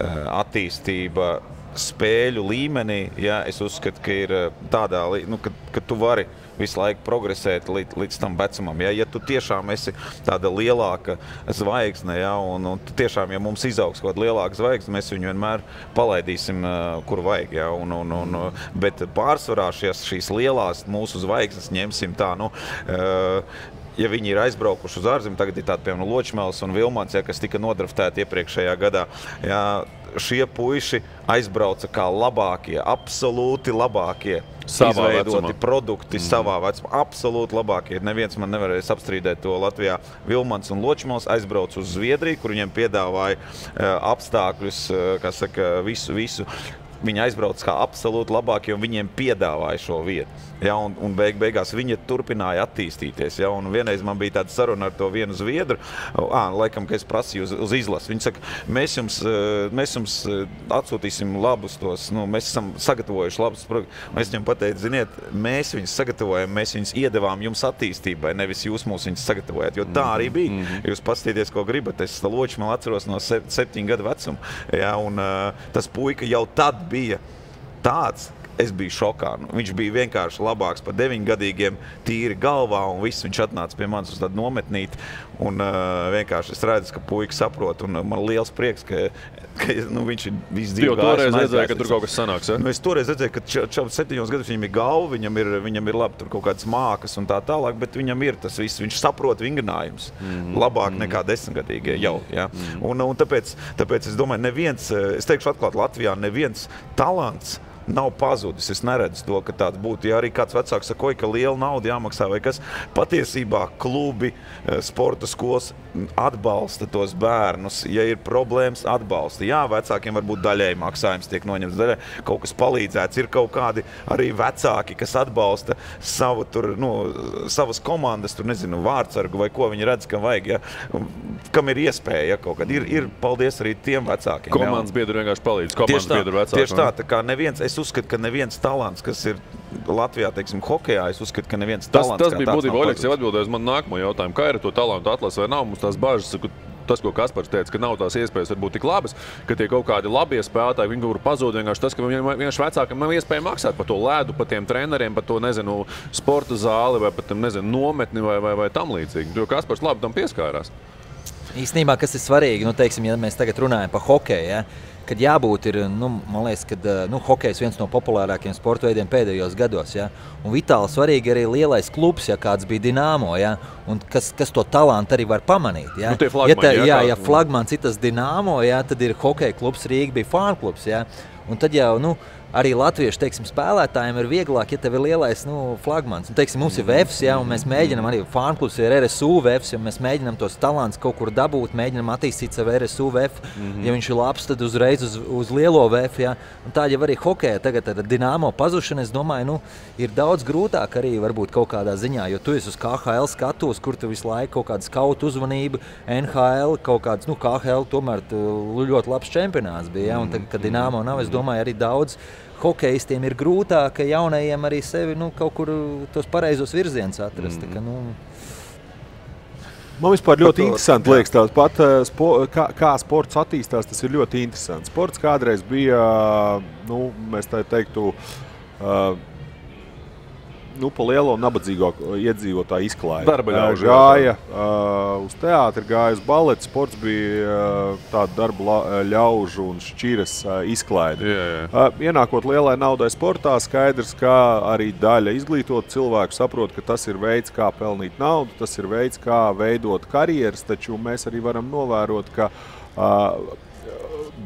attīstība spēļu līmenī, ja, es uzskatu, ka ir eh, tādā, nu, ka, ka tu vari visu laiku progresēt līdz, līdz tam vecumam. Ja, ja tu tiešām esi tāda lielāka zvaigzne, ja, un, un tiešām, ja mums izaugs kaut kāda lielāka zvaigzne, mēs viņu vienmēr palaidīsim, uh, kur vajag. Ja, un, un, un, bet pārsvarā šies, šīs lielās mūsu zvaigznes ņemsim tā. Nu, uh, ja viņi ir aizbraukuši uz ārzemēm, tagad ir tādi, piemēram, Ločmēls un Vilmans, ja, kas tika nodraftēti iepriekšējā gadā. Ja, šie puiši aizbrauca kā labākie, absolūti labākie. Savā izveidoti vecumā. produkti mm. savā vecumā. Absolūti labākie. Neviens man nevarēs apstrīdēt to Latvijā. Vilmans un Ločmals aizbrauca uz Zviedriju, kur viņiem piedāvāja uh, apstākļus, uh, kas saka, visu, visu Viņi aizbrauca kā absolūti labākie, un viņiem piedāvāja šo vietu. Ja, un, un beig, beigās viņi turpināja attīstīties. Ja, un vienreiz man bija tāda saruna ar to vienu zviedru, à, laikam, ka es prasīju uz, uz izlasi. Viņi saka, mēs jums, mēs jums atsūtīsim labus tos, nu, mēs esam sagatavojuši labus projektus. Es viņam pateicu, ziniet, mēs viņus sagatavojam, mēs viņus iedavām jums attīstībai, nevis jūs mūs viņus sagatavojat. Jo tā arī bija. Mm -hmm. Jūs paskatieties, ko gribat. Es loču man atceros no septiņu gadu vecuma. Ja, un, tas puika jau tad bija tāds, es biju šokā. Nu, viņš bija vienkārši labāks par deviņgadīgiem, tīri galvā, un viss viņš atnāca pie manis uz tādu nometnīti. Un, uh, vienkārši es redzu, ka puika saprot, un man ir liels prieks, ka, ka nu, viņš ir izdzīvojis. Jūs toreiz redzējāt, ka tur kaut kas sanāks? Ja? Nu, es toreiz redzēju, ka čau, septiņos gados viņam ir galva, viņam ir, viņam ir labi, tur kaut kādas mākas un tā tālāk, bet viņam ir tas viss. Viņš saprot vingrinājumus mm -hmm. labāk -hmm. nekā desmitgadīgie jau. Ja? Mm -hmm. un, un tāpēc, tāpēc es domāju, neviens, es teikšu atklāti, Latvijā neviens talants nav pazudis. Es neredzu to, ka tāds būtu. Ja arī kāds vecāks saka, ka liela nauda jāmaksā vai kas, patiesībā klubi, eh, sporta skolas atbalsta tos bērnus. Ja ir problēmas, atbalsta. Jā, vecākiem varbūt daļēji maksājums tiek noņemts, daļai kaut kas palīdzēts. Ir kaut kādi arī vecāki, kas atbalsta savu, tur, nu, savas komandas, tur nezinu, vārdsargu vai ko viņi redz, ka vajag. Ja? Kam ir iespēja ja, kaut kad. Ir, ir paldies arī tiem vecākiem. Komandas biedri vienkārši palīdz. Komandas Tieši tā, biedri vecāki. tieši tā, tā kā neviens, es uzskatu, ka neviens talants, kas ir Latvijā, teiksim, hokejā, es uzskatu, ka neviens Tas, talants. tas bija būtībā Oļegs jau pazudis. atbildēja uz manu nākamo jautājumu. Kā ir ar to talantu atlasi vai nav? Mums tās bažas, ka tas, ko Kaspars teica, ka nav tās iespējas varbūt tik labas, ka tie kaut kādi labie spēlētāji, viņi var pazūd vienkārši tas, ka viņiem vienkārši vecākam nav iespēja maksāt par to lēdu, par tiem treneriem, par to, nezinu, sporta zāli vai pat, nezinu, nometni vai, vai, vai tam līdzīgi. Jo Kaspars labi tam pieskārās. Īstenībā, kas ir svarīgi, nu, teiksim, ja mēs tagad runājam par hokeju, ja, kad jābūt, ir, nu, man liekas, ka nu, hokejs viens no populārākajiem sporta veidiem pēdējos gados. Ja, un vitāli svarīgi arī lielais klubs, ja kāds bija Dienāmo, ja, un kas, kas to talantu arī var pamanīt. Ja. Nu, tie ja, tā, jā, kā- ja flagmans ir tas Dienāmo, ja, tad ir hokeja klubs Rīga, bija fanu klubs. Ja, un tad jau, nu, arī latviešu teiksim, spēlētājiem ir vieglāk, ja tev ir lielais nu, flagmans. Un, teiksim, mums ir VFS, ja, un mēs mēģinām arī fanklubs ir RSU VFS, ja mēs mēģinām tos talantus kaut kur dabūt, mēģinām attīstīt savu RSU VF. Mm -hmm. Ja viņš ir labs, tad uzreiz uz, uz lielo VF. Ja. Un tā jau arī hokeja tagad ar Dienāmo pazušanu, es domāju, nu, ir daudz grūtāk arī varbūt kaut kādā ziņā, jo tu esi uz KHL skatos, kur tu visu laiku kaut kāda skautu uzmanība, NHL, kaut kāds, nu, KHL tomēr tu, ļoti labs čempionāts bija. Ja, un tagad, kad Dienāmo nav, es domāju, arī daudz hokeistiem ir grūtāk jaunajiem arī sevi nu, kaut kur tos pareizos virzienus atrast. Mm. Ka, nu, Man vispār ļoti to- interesanti liekas, tās pat, eh, spo, kā, kā sports attīstās. Tas ir ļoti interesanti. Sports kādreiz bija, nu, mēs tā teiktu, uh, nu, pa lielo nabadzīgo iedzīvotāju izklaide. Darba ļaužu, jā, gāja uh, uz teātri, gāja uz baleti. Sports bija uh, tāda darba ļaužu un šķiras uh, izklaide. Jā, jā. Uh, ienākot lielai naudai sportā, skaidrs, ka arī daļa izglītotu cilvēku saprot, ka tas ir veids, kā pelnīt naudu, tas ir veids, kā veidot karjeras, taču mēs arī varam novērot, ka uh,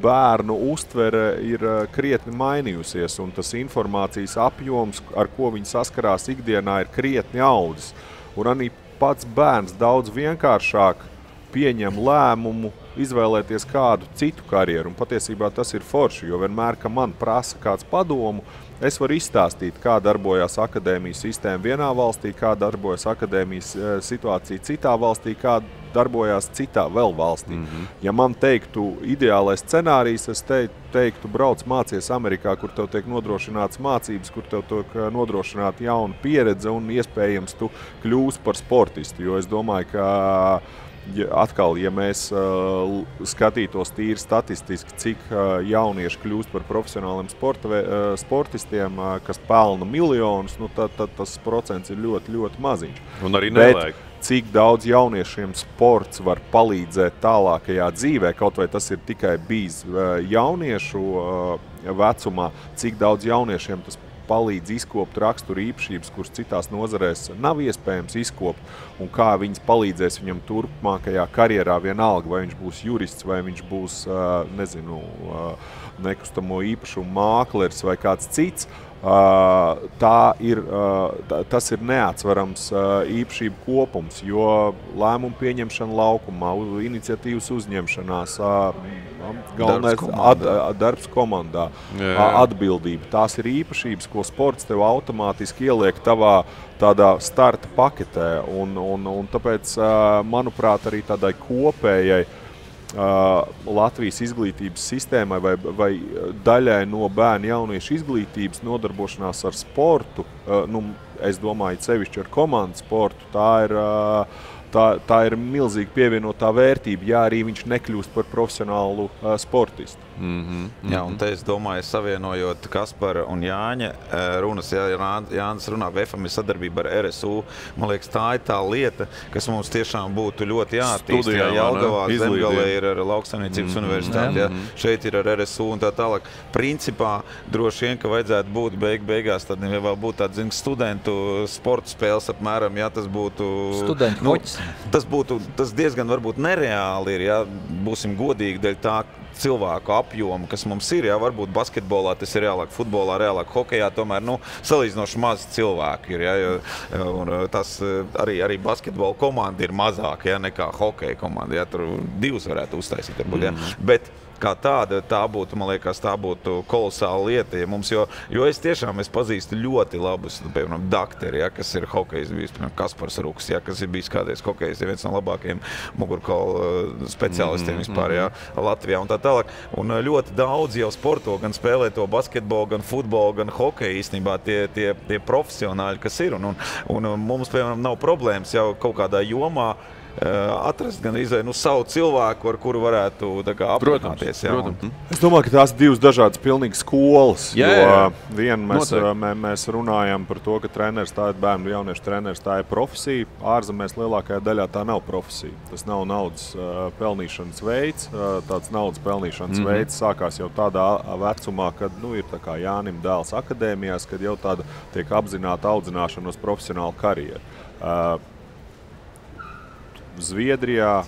bērnu uztvere ir uh, krietni mainījusies, un tas informācijas apjoms, ar ko viņi saskarās ikdienā, ir krietni audzis. Un arī pats bērns daudz vienkāršāk pieņem lēmumu izvēlēties kādu citu karjeru. Un patiesībā tas ir forši, jo vienmēr, kad man prasa kāds padomu, es varu izstāstīt, kā darbojas akadēmijas sistēma vienā valstī, kā darbojas akadēmijas eh, situācija citā valstī, kā darbojas citā vēl valstī. Mm -hmm. Ja man teiktu, ideālais scenārijs, es te, teiktu, brauc mācies Amerikā, kur tev tiek nodrošināts mācības, kur tev tiek eh, nodrošināta jauna pieredze un iespējams tu kļūsi par sportistu. Jo es domāju, ka ja, atkal, ja mēs uh, skatītos tīri statistiski, cik uh, jaunieši kļūst par profesionāliem sporta, uh, sportistiem, uh, kas pelna miljonus, nu, tad, tad tas procents ir ļoti, ļoti maziņš. Un arī Bet nevajag. Cik daudz jauniešiem sports var palīdzēt tālākajā dzīvē, kaut vai tas ir tikai bijis jauniešu vecumā, cik daudz jauniešiem tas palīdz izkopt rakstura īpašības, kuras citās nozarēs nav iespējams izkopt, un kā viņas palīdzēs viņam turpmākajā karjerā, vienalga, vai viņš būs jurists, vai viņš būs nezinu, nekustamo īpašumu mākslinieks vai kāds cits. Uh, tā ir, uh, tā, tas ir neatsverams uh, īpašību kopums, jo lēmumu pieņemšana laukumā, iniciatīvas uzņemšanās, galvenais komandā. ad, ad, darbs komandā, Jā, jā. atbildība. Tās ir īpašības, ko sports tev automātiski ieliek tavā tādā starta paketē. Un, un, un tāpēc, manuprāt, arī tādai kopējai Latvijas izglītības sistēmai vai, vai daļai no bērnu jauniešu izglītības nodarbošanās ar sportu, nu, es domāju, sevišķi ar komandu sportu, tā ir. Tā, tā ir milzīga pievienotā vērtība, ja arī viņš nekļūst par profesionālu sportistu. Mm -hmm. Jā, un te es domāju, savienojot Kaspara un Jāņa eh, runas, ja Jānis runā, VFM ir sadarbība ar RSU. Man liekas, tā ir tā lieta, kas mums tiešām būtu ļoti jāattīst. Jā? Jelgavā. Zemgalē ir ar Lauksaimniecības mm -hmm. universitāti, jā. šeit ir ar RSU un tā tālāk. Principā droši vien, ka vajadzētu būt beig beigās, tad ja vēl būtu tāds, zin, studentu sporta spēles apmēram, ja tas būtu... Studentu hoķis. Tas būtu tas diezgan varbūt nereāli, ir, ja būsim godīgi dēļ tā, cilvēku apjomu, kas mums ir. Jā, varbūt basketbolā tas ir reālāk, futbolā reālāk, hokejā tomēr nu, salīdzinoši maz cilvēku ir. Jā, jo, un, tas arī, arī basketbola komanda ir mazāka nekā hokeja komanda. Jā, tur divas varētu uztaisīt. Varbūt, jā. Mm. Bet, kā tāda, tā būtu, man liekas, tā būtu kolosāla lieta. Ja mums, jo, jo es tiešām es pazīstu ļoti labus, nu, piemēram, dakteri, ja, kas ir hokejs, bijis, piemēram, Kaspars Ruks, ja, kas ir bijis kādreiz hokejs, ja viens no labākajiem mugurkaula uh, speciālistiem mm -hmm. vispār ja, Latvijā un tā tālāk. Un uh, ļoti daudz jau sporto, gan spēlē to basketbolu, gan futbolu, gan hokeju īstenībā tie, tie, tie profesionāļi, kas ir. Un, un, un mums, piemēram, nav problēmas jau kaut kādā jomā Eh, atrast gan izvēlēt nu, savu cilvēku, ar kuru varētu protams. Un... Es domāju, ka tās ir divas dažādas pilnīgi skolas. Jā, jā. Viena mēs, Noteikti. mē, mēs runājam par to, ka treneris tā ir bērnu jauniešu treneris, tā ir profesija. Ārzemēs lielākajā daļā tā nav profesija. Tas nav naudas uh, pelnīšanas veids. Uh, tāds naudas pelnīšanas mm -hmm. veids sākās jau tādā vecumā, kad nu, ir Jānis Dēls akadēmijās, kad jau tāda tiek apzināta audzināšana uz profesionālu karjeru. Uh, Zviedrijā,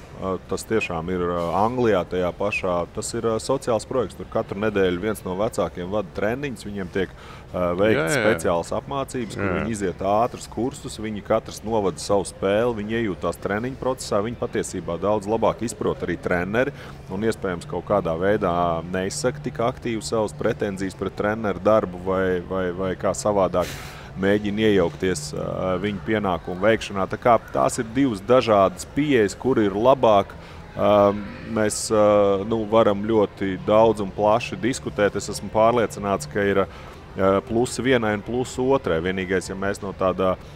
tas tiešām ir Anglijā, tajā pašā. Tas ir sociāls projekts. Tur katru nedēļu viens no vecākiem vada treniņus. Viņiem tiek veikts speciāls apmācības, kur jā. viņi iziet ātrus kursus. Viņi katrs novada savu spēli, viņi iejūtās treniņu procesā. Viņi patiesībā daudz labāk izprot arī treneri un iespējams kaut kādā veidā neizsaka tik aktīvi savas pretenzijas pret treneru darbu vai, vai, vai kā savādāk mēģina iejaukties viņu pienākumu veikšanā. Tā tās ir divas dažādas pieejas, kur ir labāk. Mēs nu, varam ļoti daudz un plaši diskutēt. Es esmu pārliecināts, ka ir plusi vienai un plusi otrai. Vienīgais, ja mēs no tādā uh,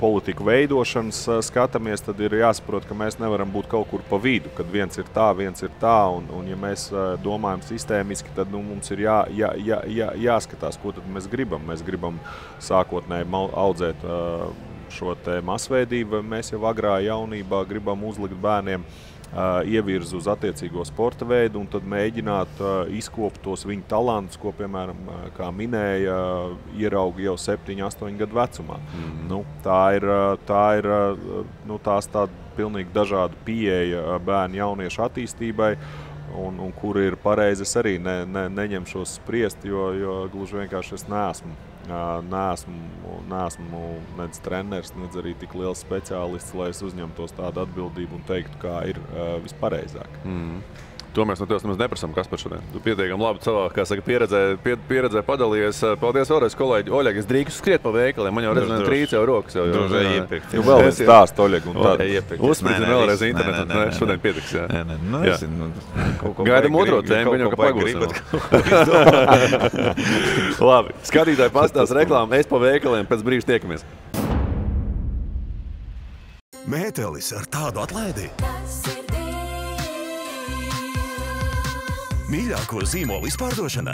politiku veidošanas skatāmies, tad ir jāsaprot, ka mēs nevaram būt kaut kur pa vidu, kad viens ir tā, viens ir tā. Un, un ja mēs domājam sistēmiski, tad nu, mums ir jā, jā, jā, jā, jāskatās, ko mēs gribam. Mēs gribam sākotnēji audzēt šo masveidību, mēs jau agrā jaunībā gribam uzlikt bērniem ievirzu uz attiecīgo sporta veidu un tad mēģināt izkopt tos viņa talantus, ko, piemēram, kā minēja, ierauga jau 7, 8 gadu vecumā. Mm. Nu, tā ir, tā ir nu, tās tāda pilnīgi dažāda pieeja bērnu jauniešu attīstībai. Un, un kur ir pareizi, es arī ne, ne, neņemšos spriest, jo, jo gluži vienkārši es neesmu neesmu, neesmu nec treneris, nec arī tik liels speciālists, lai es uzņemtos tādu atbildību un teiktu, kā ir vispareizāk. Mm. To mēs no tevis nemaz neprasām, kas par šodien. Tu pietiekami labi savā saka, pieredzē, pie, pieredzē padalījies. Paldies vēlreiz, kolēģi. Oļeg, es drīkstu skriet pa veikaliem. Man jau redzams, ka trīs jau rokas. Jau, jau, jau iepirkt. Nu, vēl viens stāsts, Oļeg. Uzspriežam vēlreiz internetu. Nē, nē, šodien pietiks. Jā. Nē, nē, nu, jā. Nu, Gaidām otro tēmu, viņu kā pagūsim. labi, skatītāji pastāst reklāmu. Es pa veikaliem pēc brīža tiekamies. Mētelis ar tādu atlaidi. Tas ir Mīļāko zīmolu izpārdošana?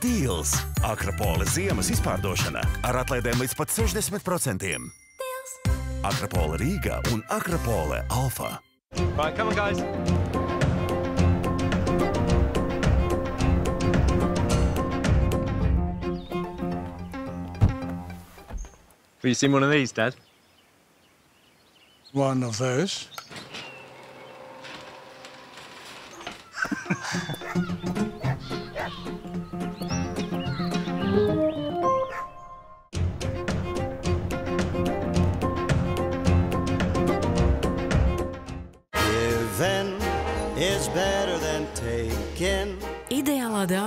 Deals! Akropola ziemas izpārdošana ar atlaidēm līdz pat 60%. Akropola Rīga un Akropola Alfa. Right, come on, guys. Have you seen one of these, Dad? One of those?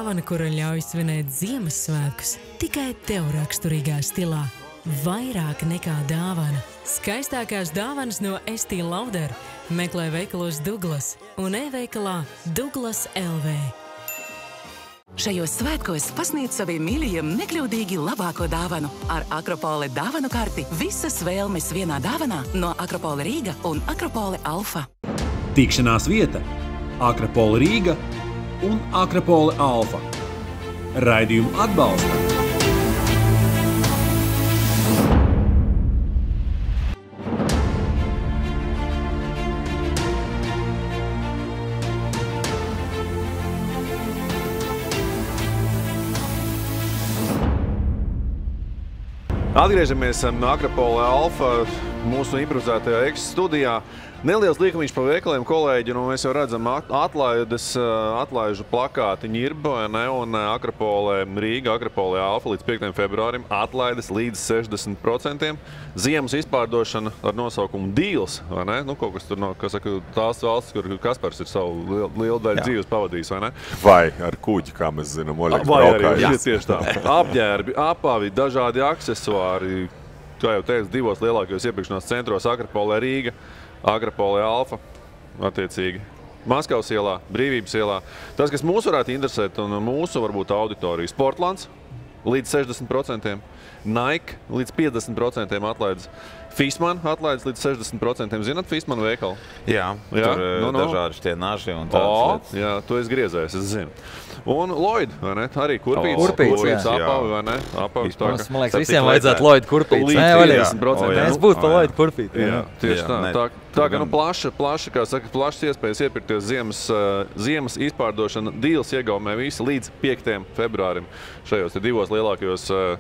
Dāvana, kura ļauj svinēt Ziemassvētkus, tikai tev raksturīgā stilā. Vairāk nekā dāvana. Skaistākās dāvanas no Estī Lauder meklē veikalos Douglas un e-veikalā Douglas LV. Šajos svētkos pasniedz saviem mīļajiem nekļūdīgi labāko dāvanu ar Akropole dāvanu karti. Visas vēlmes vienā dāvanā no Akropole Rīga un Akropole Alfa. Tikšanās vieta - Akropole Rīga un Akropole Alfa. Raidījumu atbalsta Atgriežamies no Akropola Alfa. Mūsu improvizētajā ekstrēmā studijā. Neliels līkumiņš pa veikaliem, kolēģi. Nu, mēs jau redzam, at- atlaides, eh, atlaižu plakāti Ņirba ne, un eh, Akropolē Rīga, Akropolē Alfa līdz 5. februārim. Atlaides līdz 60%. Ziemas izpārdošana ar nosaukumu Deals. vai ne? Nu, kaut kas tur no kas saka, tās valsts, kur Kaspars ir savu lielu, lielu daļu Jā. dzīves pavadījis. vai ne? Vai ar kuģi, kā mēs zinām, Oļegs Vai arī braukājis. jā, tieši tā. (laughs) Apģērbi, apavi, dažādi accessori. Kā jau teicu, divos lielākajos iepirkšanās centros - Akropolē Rīga, Akropolē Alfa. Attiecīgi. Maskavas ielā, Brīvības ielā. Tas, kas mūs varētu interesēt, un mūsu varbūt auditorija, Sportlands līdz 60%, Nike līdz 50% atlaides. Fīsman atlaides līdz 60%. Zinat, Fīsman veikalu? Jā, Jā? tur eh, Nu, nu. dažādi tie naži un tādas lietas. jā, tu esi griezējis, es zinu. Un Lloyd, vai ne? Arī kurpīts. O, Kurpīts, kurpīts jā. apavi, vai ne? Apavi, tā Mums, ka- man liekas, visiem vajadzētu. Lloyd kurpīt. Līdz Nē, Oļegs. 50%. O, jā. Mēs būtu pa. Lloyd kurpīt. Jā, tieši Jā, tā. ne, tā. Tā kā nu, gan- plaša, plaša, kā saka, plašas iespējas iepirkties ziemas, uh, ziemas izpārdošana dīls iegaumē visi līdz 5. februārim šajos divos lielākajos uh,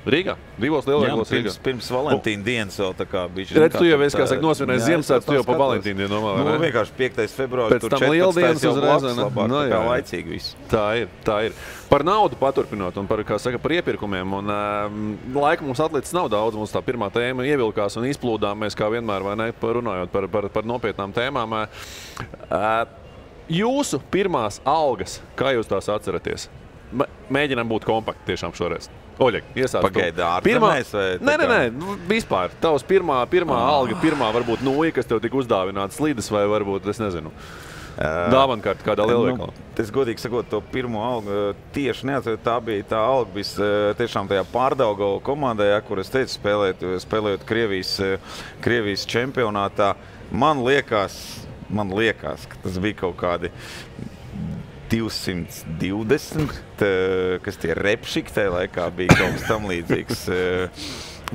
Rīgā. Divos Jā, lielākajos pirms, Rīgā. pirms Valentīna dienas vēl tā kā bija. Redz, tu jau esi, kā saka, nosvinējis Ziemassvētku, tu jau pa Valentīna dienu domā, vai Nu, vienkārši 5. februāris, Pēc tur tam 14. lieldienas jau uzreiz, labāk, Nu, tā jā, kā laicīgi viss. Tā ir, tā ir. Par naudu paturpinot un par, kā saka, par iepirkumiem. Un, um, laika mums atlicis nav daudz. Mums tā pirmā tēma ievilkās un izplūdām mēs kā vienmēr, vai ne, par- runājot par, par, par nopietnām tēmām. Uh, jūsu pirmās algas, kā jūs tās atceraties? Mēģinām būt kompakti tiešām šoreiz. Oļeg, iesāc. Pagaidi, ārzemēs vai tā Nē, nē, nē, nu, vispār. Tavs pirmā, pirmā alga, pirmā varbūt nūja, kas tev tika uzdāvināta slīdes vai varbūt, es nezinu, dāvankarte kādā lielveikalā. Nu, es godīgi sakot, to pirmo algu eh, tieši neatceros. Tā bija tā alga, kas eh, tiešām tajā pārdaugo komandā, ja, kur es teicu, spēlēt, spēlējot Krievijas, eh, Krievijas čempionātā. Man liekas, man liekas, ka tas bija kaut kādi 220, eh, kas tie repšiki tajā laikā bija kaut kas tam līdzīgs. Eh,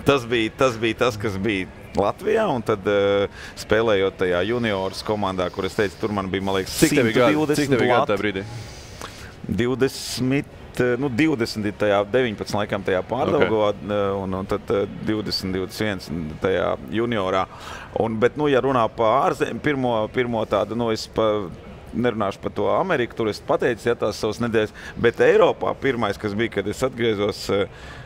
Tas bija, tas bija tas, kas bija Latvijā, un tad uh, spēlējot tajā junioras komandā, kur es teicu, tur man bija, man liekas, Cik tev bija gadi? 120 Cik tev bija gadi tajā brīdī? 20, eh, nu, 20, ir tajā 19, laikam, tajā pārdaugā, okay. un, un tad eh, 20, 21 tajā juniorā. Un, bet, nu, ja runā par ārzemēm, pirmo, pirmo tādu, nu, es pa, nerunāšu par to Ameriku, tur es pateicu, ja tās savas nedēļas, bet Eiropā pirmais, kas bija, kad es atgriezos.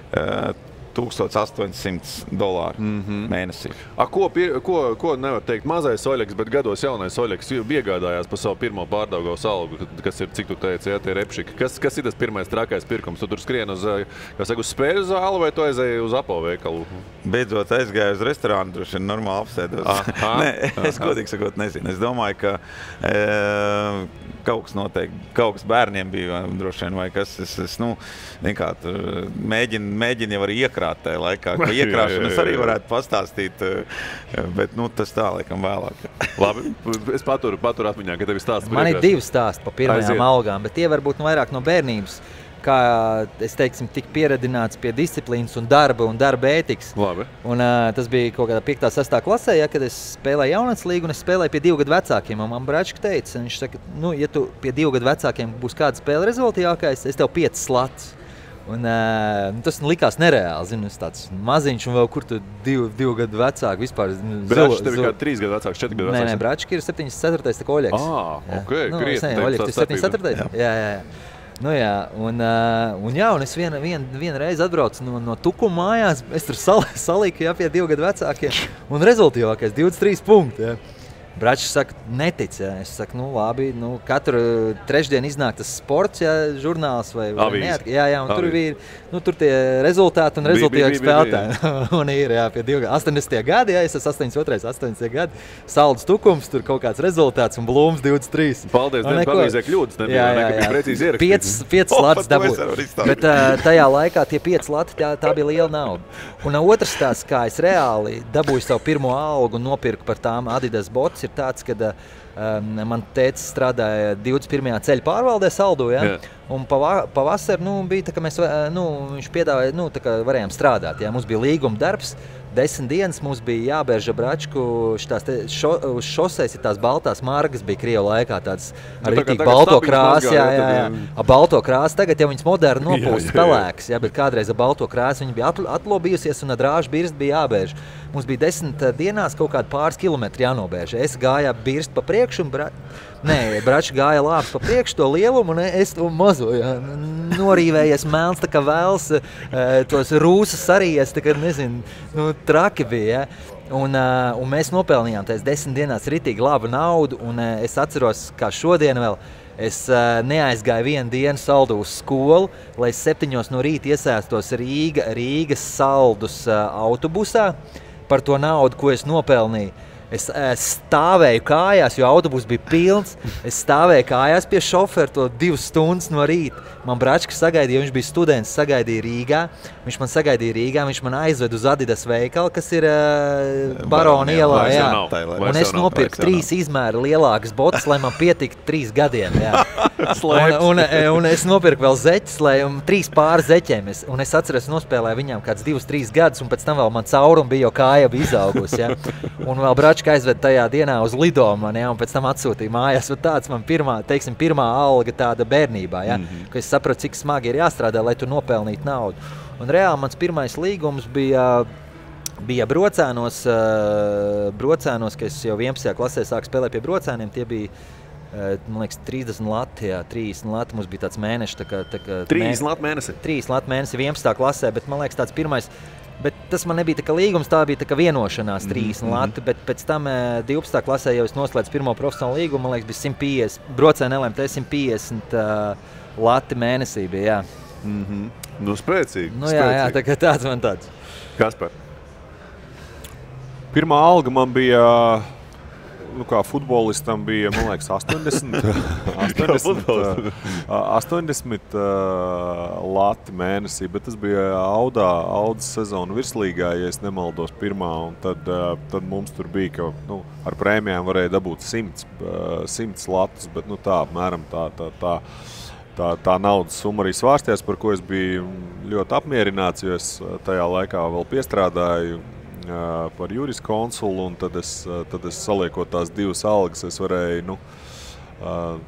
Uh, 1800 dolāru mm -hmm. mēnesī. A, ko, pie, ko, ko nevar teikt mazais Oļegs, bet gados jaunais Oļegs iegādājās par savu pirmo pārdaugu algu, kas ir, cik tu teici, jā, tie repšiki. Kas, kas ir tas pirmais trakais pirkums? Tu tur skrien uz, eh, saka, uz spēļu zāli vai tu aizēji uz apaveikalu? Beidzot aizgāju uz restorānu, droši vien normāli apsēdos. (laughs) Nē, es godīgi sakot, nezinu. Es domāju, ka e, kaut kas noteikti, kaut kas bērniem bija, droši vien, vai kas. Es, es nu, kā, tur, mēģinu, mēģinu jau arī iekrāt tajā laikā, es (laughs) jā, arī varētu pastāstīt, e, bet nu, tas tā laikam vēlāk. Labi, es paturu, paturu atmiņā, ka tev ir stāsts. Man ir divi stāsti par pirmajām Aiziet. algām, bet tie varbūt nu vairāk no bērnības. Kā es teiktu, tika pieredzināts pie disciplīnas un darba un darba ētikas. Labi. Un, uh, tas bija kaut kādā 5. un 6. klasē, ja, kad es spēlēju jaunatnes līgu, un es spēlēju pie divu gadu vecākiem. un Man brāļš teica, viņš saka, nu, ja tu pie divu gadu vecākiem būs kāda spēle rezultātīgākais, es tev piecas slats. Un, uh, nu, tas likās nereāli. Zinu, es tāds maziņš, un vēl kur tu divu, divu gadu vecāku vispār. Brāļš tev ir kā trīs gadu vecāks, četri gadu Nē, nē, vecāks. Brāļš ir 74. tā kā Oļegs. Ā, Jā. ok, nu, tev Oļegs, tā tu esi starpība. 74. Jā, jā, jā. Nu, jā, un, uh, un, jā, un es vienu vien, vien reizi atbraucu no, no Tukuma mājās. Es tur sal, (laughs) salīku jā, pie divu gadu vecākiem. Un rezultātīvākais - 23 punkti. Jā. Brāļs saka, netic. Jā. Es saku, nu, labi. Nu, katru trešdienu iznāk tas sports, jā, žurnāls vai, vai neat- Jā, jā, un tur Avīze. bija nu, tur tie rezultāti un rezultāti spēlētāji. (laughs) un ir jā, pie divu, 80. gadi, jā, es esmu 82, 80 gadi. Saldus tukums, tur kaut kāds rezultāts un blūms 23. Paldies, Un neko. pavīzē kļūdas nebija, vai ne, ka bija precīzi ierakstīts. Piecas, piecas (laughs) O, latas par to es dabūju. varu izstāstīt. Bet uh, tajā laikā tie pieci lati, tā, tā bija liela nauda. Un uh, otrs tās, kā es reāli dabūju savu pirmo algu un nopirku par tām Adidas bots, ir tāds, ka um, man tēvs strādāja 21. ceļa pārvaldē Saldū. Ja? Jā. Un pava- pavasarī nu, bija tā, ka mēs nu, viņš piedāvāja, nu, tā kā varējām strādāt. Ja? Mums bija līguma darbs, desmit dienas mums bija jābērž bračku. Šo, uz šoseis ir tās baltās margas, bija Krievijas laikā tādas ar Nu, tā kā balto krāsu. Jā, jā, jā. Ar balto krāsu. Tagad jau viņas moderni (laughs) nopūst pelēks, jā, bet kādreiz ar balto krāsu viņa bija atl- atlobījusies un ar drāžu birstu bija jābērž. Mums bija desmit eh, dienās kaut kādi pāris kilometri jānobērž. Es gāju birstu pa priekšu un bra... Nē, brači gāja lāps pa priekšu to lielumu, un es to mazo. Jā. Norīvējies melns, kā vēls, eh, tos rūsas arī es nezinu, nu, traki bija. Ja. Un, uh, un mēs nopelnījām tajās desmit dienās rītīgi labu naudu. Un, uh, es atceros, kā šodien vēl. Es uh, neaizgāju vienu dienu saldu uz skolu, lai septiņos no rīta iesaistos Rīga, Rīgas saldus uh, autobusā par to naudu, ko es nopelnīju. Es uh, stāvēju kājās, jo autobus bija pilns. Es stāvēju kājās pie šofera to divas stundas no rīta. Man brāčka sagaidīja, viņš bija students, sagaidīja Rīgā. Viņš man sagaidīja Rīgā, viņš man aizveda uz Adidas veikalu, kas ir uh, Barona ielā. jā. ir, Un es nopirku trīs izmēra lielākas botas, lai man pietiktu trīs gadiem. jā. (laughs) un, un, un es nopirku vēl zeķes, lai trīs pāris zeķiem. Es, un es atceros, nospēlēju viņām kādus divus, trīs gadus, un pēc tam vēl man caurumi bija, jo kāja bija izaugusi. Ja? Un vēl brāčka aizveda tajā dienā uz lidojumu, man, ja? un pēc tam atsūtīja mājās. Tāds man pirmā, teiksim, pirmā alga tāda bērnībā, ja? mm -hmm. kad es sapratu, cik smagi ir jāstrādā, lai tu nopelnītu naudu. Un reāli mans pirmais līgums bija bija brocēnos, uh, brocēnos, ka es jau 11. klasē sāku spēlēt pie brocēniem. Tie bija uh, liekas, 30 Latvijā, 30 Latvijā. Mums bija tāds mēnesis, tā kā, tā kā 30 Latvijas mēnesi. 3 Latvijas mēnesi, 11. klasē, bet man liekas, tāds pirmais. Bet tas man nebija tā līgums, tā bija tā vienošanās, Mhm, 30 mm -hmm. Latvijas. Bet pēc tam eh, 12. klasē jau es noslēdzu pirmo profesionālo līgumu. Man liekas, bija 150, brocēni LMT 150 uh, Latvijas mēnesī. Bija, jā. Mm -hmm. Nu, spēcīgi. Nu, jā, jā, tā kā tāds man tāds. Kas par? Pirmā alga man bija. Nu, kā futbolistam bija, liekas, 80, 80, (laughs) futbolistam. uh, 80 uh, lati mēnesī, bet tas bija audā, audas sezona virslīgā, ja nemaldos, pirmā. un Tad, uh, tad mums tur bija, ka nu, ar prēmijām varēja dabūt 100, uh, 100 latus, bet nu, tā apmēram tā. tā, tā tā, tā naudas summa arī svārstījās, par ko es biju ļoti apmierināts. Jo es tajā laikā vēl piestrādāju par juris konsulu, un tad es, uh, tad es saliekot tās divas algas, es varēju nu, uh,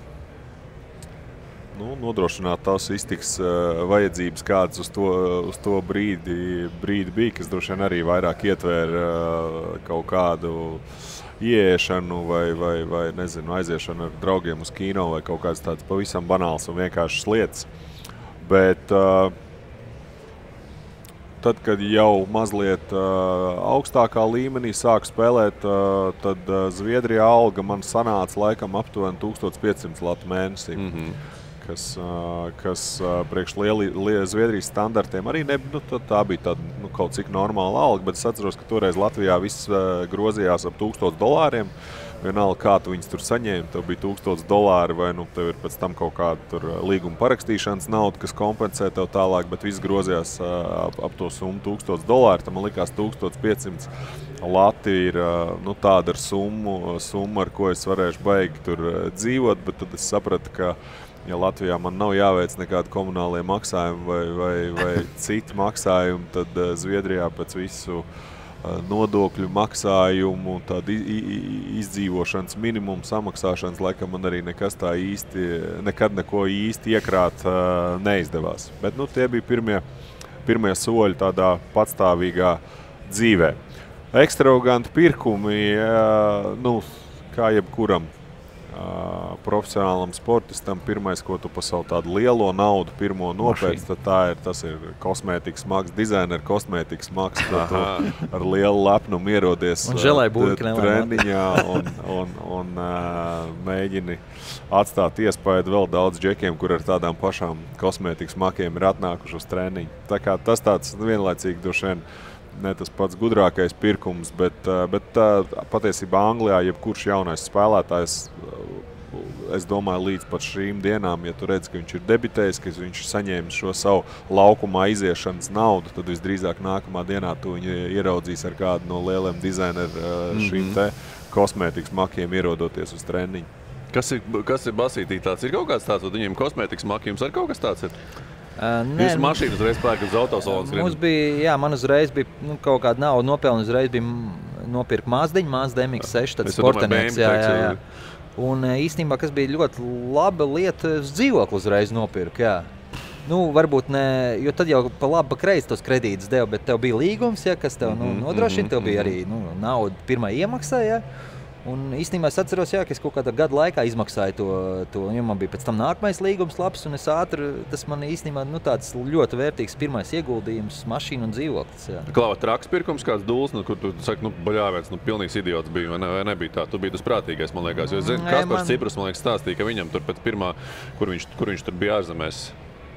nu, nodrošināt tās iztiks uh, vajadzības, kādas uz to, uz to brīdi, brīdi bija, kas droši vien arī vairāk ietvēra uh, kaut kādu ieiešanu vai, vai, vai nezinu, aiziešanu ar draugiem uz kino vai kaut kādas tādas pavisam banālas un vienkāršas lietas. Bet uh, tad, kad jau mazliet uh, augstākā līmenī sāku spēlēt, uh, tad uh, Zviedrijā alga man sanāca laikam aptuveni 1500 latu mēnesī. Mm -hmm. Kas, uh, kas uh, priekš lieli, lie, Zviedrijas standartiem arī ne, nu, tā, tā bija tāda nu, kaut cik normāla alga, bet es atceros, ka toreiz Latvijā viss uh, grozījās ap 1000 dolāriem. Vienalga, kā tu viņus tur saņēmi, tev bija 1000 dolāri, vai nu tev ir pēc tam kaut kāda uh, līguma parakstīšanas nauda, kas kompensē tev tālāk, bet viss grozījās uh, ap, ap to summu 1000 dolāri. Tam man likās 1500 Latvija ir uh, nu, tāda ar summu, summu, ar ko es varēšu baigi tur dzīvot, bet tad es sapratu, ka ja Latvijā man nav jāveic nekādi komunālie maksājumi vai, vai, vai citi maksājumi, tad Zviedrijā pēc visu uh, nodokļu maksājumu, i- izdzīvošanas minimumu samaksāšanas, laikam man arī nekas tā īsti, nekad neko īsti iekrāt uh, neizdevās. Bet nu, tie bija pirmie, pirmie soļi tādā patstāvīgā dzīvē. Ekstravaganti pirkumi, uh, nu, kā jebkuram uh, profesionālam sportistam, pirmais, ko tu par savu tādu lielo naudu pirmo nopērci, tad tā ir, tas ir kosmētikas mākslas, dizaineru kosmētikas māksla. Tu ar lielu lepnumu ierodies Un uh, treniņā un, un, un uh, mēģini atstāt iespēju vēl daudz džekiem, kur ar tādām pašām kosmētikas makiem ir atnākuši uz treniņu. Tā kā tas tāds vienlaicīgi droši vien ne tas pats gudrākais pirkums, bet, bet patiesībā Anglijā jebkurš jaunais spēlētājs, es domāju, līdz pat šīm dienām, ja tu redz, ka viņš ir debitējis, ka viņš ir saņēmis šo savu laukumā iziešanas naudu, tad visdrīzāk nākamā dienā tu viņu ieraudzīs ar kādu no lieliem dizaineru uh, šīm Mhm. te kosmētikas makiem ierodoties uz treniņu. Kas ir, kas ir basītī tāds? Ir kaut kāds tāds, viņiem kosmētikas makījums ar kaut kas tāds ir? Uh, nē, Jūs mašīnu uzreiz pērkat uz autosalons. Mums bija, jā, man uzreiz bija nu, kaut kāda nauda nopelnīta. Uzreiz bija nopirkt Mazdiņu, Mazda MX6, tāds sportinieks. Jā, jā, jā. Un īstenībā, kas bija ļoti laba lieta, es dzīvokli uzreiz nopirku. Jā. Nu, varbūt ne, jo tad jau pa labi, pa kreisi tos kredītus deva, bet tev bija līgums, ja, kas tev nu, nodrošina. Tev bija arī nu, nauda pirmā iemaksā. Ja. Un īstenībā es atceros, jā, ka es kaut kādā gada laikā izmaksāju to, to jo man bija pēc tam nākamais līgums, labs, un es ātri, tas man īstenībā nu, tāds ļoti vērtīgs pirmais ieguldījums mašīnu un dzīvoklis. Klāva traks pirkums, kāds dūls, nu, kur tu saki, nu, baļāviens, nu, pilnīgs idiots bija, vai, ne, vai nebija tā? Tu biji tas prātīgais, man liekas, jo, zini, Kaspars man... Ciprus, man liekas, stāstīja, ka viņam tur pēc pirmā, kur viņš, kur viņš tur bija ārzemēs,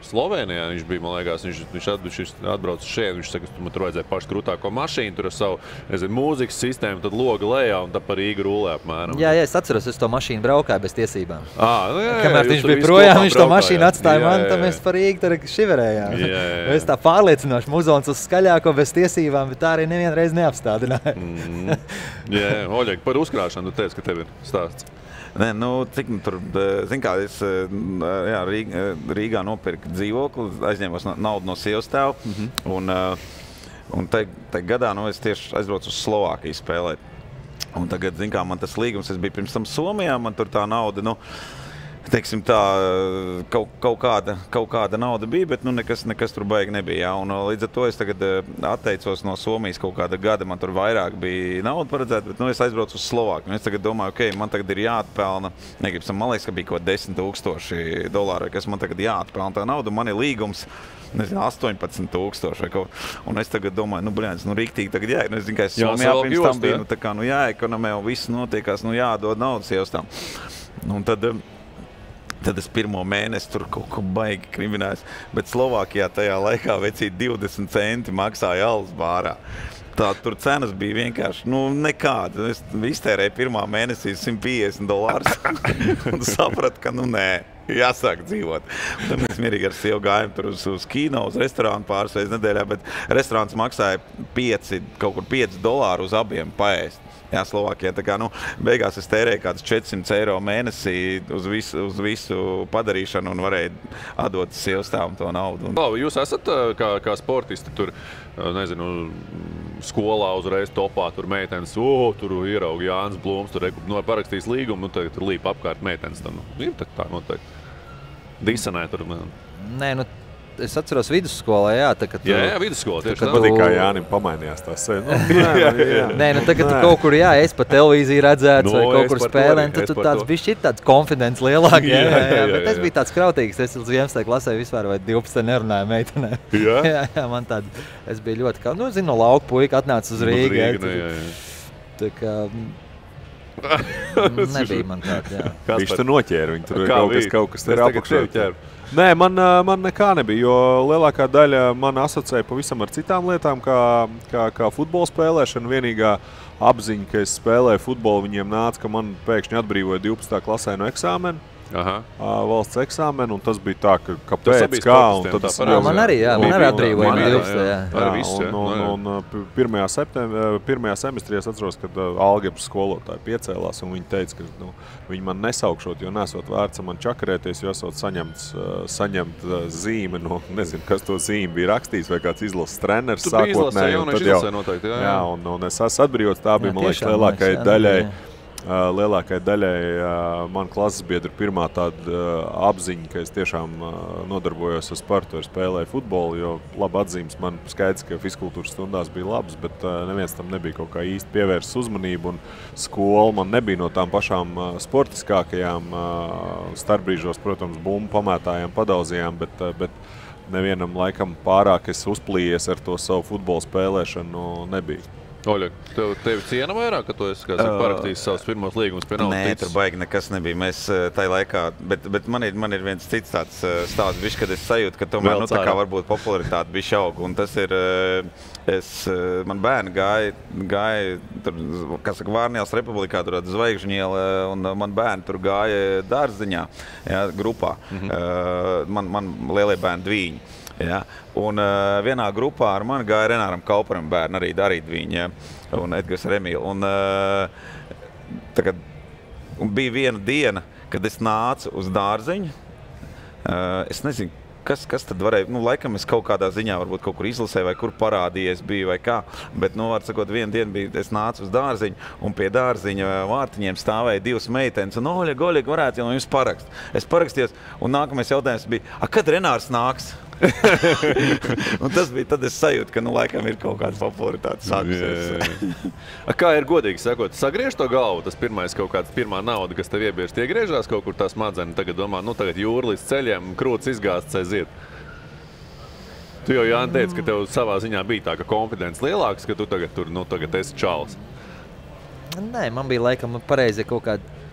Slovenijā viņš bija. Liekas, viņš, viņš, at, viņš atbrauca šeit. Viņš teica, ka tur vajadzēja pašu krūtāko mašīnu, tur ar savu nezinu, mūzikas sistēmu, tad loga lejā un tā par Rīgas rulē. Apmēram. Jā, jā, es atceros, es to mašīnu braukāju bez tiesībām. À, nu, jā, jā, Kamēr viņš bija projām, viņš to mašīnu atstāja man, tad mēs par Rīgu tur šiverējām. Jā, jā, jā. Es tā pārliecinoši muzons uz skaļāko bez tiesībām, bet tā arī nevienreiz neapstādināja. mm. Jā, Oļeg, par uzkrāšanu tu teici, ka tev ir stāsts. Nē, nu, cik nu tur, zin kā, es jā, Rīgā, Rīgā nopirku dzīvokli, aizņēmos naudu no sievas tēva. Mm -hmm. Un, un te, te gadā nu, es tieši aizbraucu uz Slovākiju spēlēt. Un tagad, zin kā, man tas līgums, es biju pirms tam Somijā, man tur tā nauda, nu, teiksim, tā, kaut, kaut, kāda, kaut kāda nauda bija, bet nu, nekas, nekas tur baigi nebija. Ja? Un, līdz ar to es tagad atteicos no Somijas kaut kāda gada. Man tur vairāk bija nauda paredzēta, bet nu, es aizbraucu uz Slovākiju. Es tagad domāju, ok, man tagad ir jāatpelna. Negribu, man liekas, ka bija kaut kādi 10,000 dolāri, kas man tagad jāatpelna tā nauda. Man ir līgums. Nezinu, 18,000. Un es tagad domāju, nu, blēņas, nu, rīktīgi tagad jā, nu, es zinu, ka es Somijā pirms tam biju, nu, tā kā, nu, jāekonomē un viss notiekās, nu, jādod naudas iestām. Nu, un tad, Tad es pirmo mēnesi tur kaut ko baigi kriminēju. Bet Slovākijā tajā laikā vecīt 20 centi maksāja alus bārā. Tā tur cenas bija vienkārši nu, nekāda. Es iztērēju pirmā mēnesī 150 dolārus (laughs) un sapratu, ka nu nē. Jāsāk dzīvot. Tad mēs mierīgi ar sievu gājām uz, uz kino, uz restorānu pāris reizes nedēļā, bet restorāns maksāja 5, kaut kur 5 dolāru uz abiem paēst. Jā, Slovākijā. Tā kā, nu, beigās es tērēju kaut kādus 400 eiro mēnesī uz visu, uz visu padarīšanu un varēju atdot sievas tēvam to naudu. Un... Jūs esat kā, kā sportisti tur, nezinu, skolā uzreiz topā, tur meitenes, oh, tur ierauga Jānis Blūms, tur no, parakstīs līgumu, nu, tagad tur līp apkārt meitenes. Tam, nu, ir tā noteikti. Disanē tur. Nē, nu, es atceros vidusskolā, jā, tā, kad, jā, jā vidusskolā tieši tā. Patīk, kā Jānim pamainījās tās (laughs) sejas. Nu, jā, jā. Nē, nu tagad tu kaut kur, jā, es pa televīziju redzēts no, vai kaut kur spēlē, tad tu tāds bišķi ir tāds konfidents lielāk, (laughs) jā, jā, jā, jā, bet es biju tāds krautīgs, es līdz 11. klasē vispār vai 12. nerunāju meitenē. (laughs) Jā? jā, jā, man tād, es biju ļoti, kā, nu, zinu, no lauka puika atnāca uz Rīgu. Jā, nu, jā, jā. Tā kā, (laughs) nebija man tāda, jā. Viņš tur noķēra, viņi tur kaut kas, kaut kas tur apakšā. Nē, man, man nekā nebija, jo lielākā daļa man asociēja pavisam ar citām lietām, kā, kā, kā futbola spēlēšana. Vienīgā apziņa, ka es spēlēju futbolu, viņiem nāca, ka man pēkšņi atbrīvoja 12. klasē no eksāmena. Aha. valsts eksāmenu, un tas bija tā, ka kāpēc kā, un tad es, jā, man arī, jā, man arī atbrīvoja no 12. Jā, jā. Viss, jā. Un, un, un, pirmajā, septembrī, pirmajā semestrī es atceros, kad algebras skolotāji piecēlās, un viņi teica, ka nu, viņi man nesaukšot, jo nesot vērts man čakarēties, jo esot saņemts, saņemt zīmi, no, nezinu, kas to zīmi bija rakstījis, vai kāds izlases treneris sākotnēji. Tad jau, noteikti, jā, jā. jā un, un es esmu atbrīvots, tā bija, jā, man liekas, lielākajai daļai. Jā Uh, lielākajai daļai uh, man klases biedru pirmā tāda uh, apziņa, ka es tiešām nodarbojos ar sportu, ar spēlēju futbolu, jo labi atzīmes man skaidrs, ka fizkultūras stundās bija labas, bet neviens tam nebija kaut kā īsti pievērsis uzmanību, un skola man nebija no tām pašām sportiskākajām starpbrīžos, protams, bumbu pamētājām, padaudzījām, bet, bet nevienam laikam pārāk es uzplījies ar to savu futbolu spēlēšanu nebija. Oļa, tev, tev ciena vairāk, ka tu esi uh, parakstījis savus pirmos līgumus pie naudas? Nē, tur baigi nekas nebija. Mēs tajā laikā, bet, bet man, ir, man ir viens cits tāds stāsts, bišķi, kad es sajūtu, ka tomēr, nu, tā kā varbūt popularitāte bija šauga. Un tas ir, es, man bērni gāja, gāja tur, kas saka, Vārnijās republikā, tur zvaigžņiela, un man bērni tur gāja dārziņā, jā, grupā. Mm -hmm. man, man lielie bērni dviņi. Ja? Un uh, vienā grupā ar mani gāja Renāram Kauparam bērni, arī Darīt viņa un Edgars Remīls. Un, uh, tagad, un bija viena diena, kad es nācu uz dārziņu. Uh, es nezinu, kas, kas tad varēja, nu, laikam es kaut kādā ziņā varbūt kaut kur izlasēju, vai kur parādījies biju, vai kā. Bet, nu, var sakot, viena diena bija, es nācu uz dārziņu, un pie dārziņa vārtiņiem stāvēja divas meitenes, un Oļa, Goļa, varētu jau jums parakst. Es parakstījos, un nākamais jautājums bija, a, kad Renārs nāks? (laughs) un tas bija tad, es sajūtu, ka nu, laikam ir kaut kāda popularitāte sākusies. A, Kā ir godīgi sakot, sagriež to galvu, tas pirmais kaut kāds pirmā nauda, kas tev iebiež, tie griežās kaut kur tā smadzenes. Tagad domā, nu tagad jūra līdz ceļiem, krūts izgāzts aiziet. Tu jau Jānis teici, ka tev savā ziņā bija tā, ka konfidents lielāks, ka tu tagad tur, nu tagad esi čals. Nē, man bija laikam pareizi kaut kāda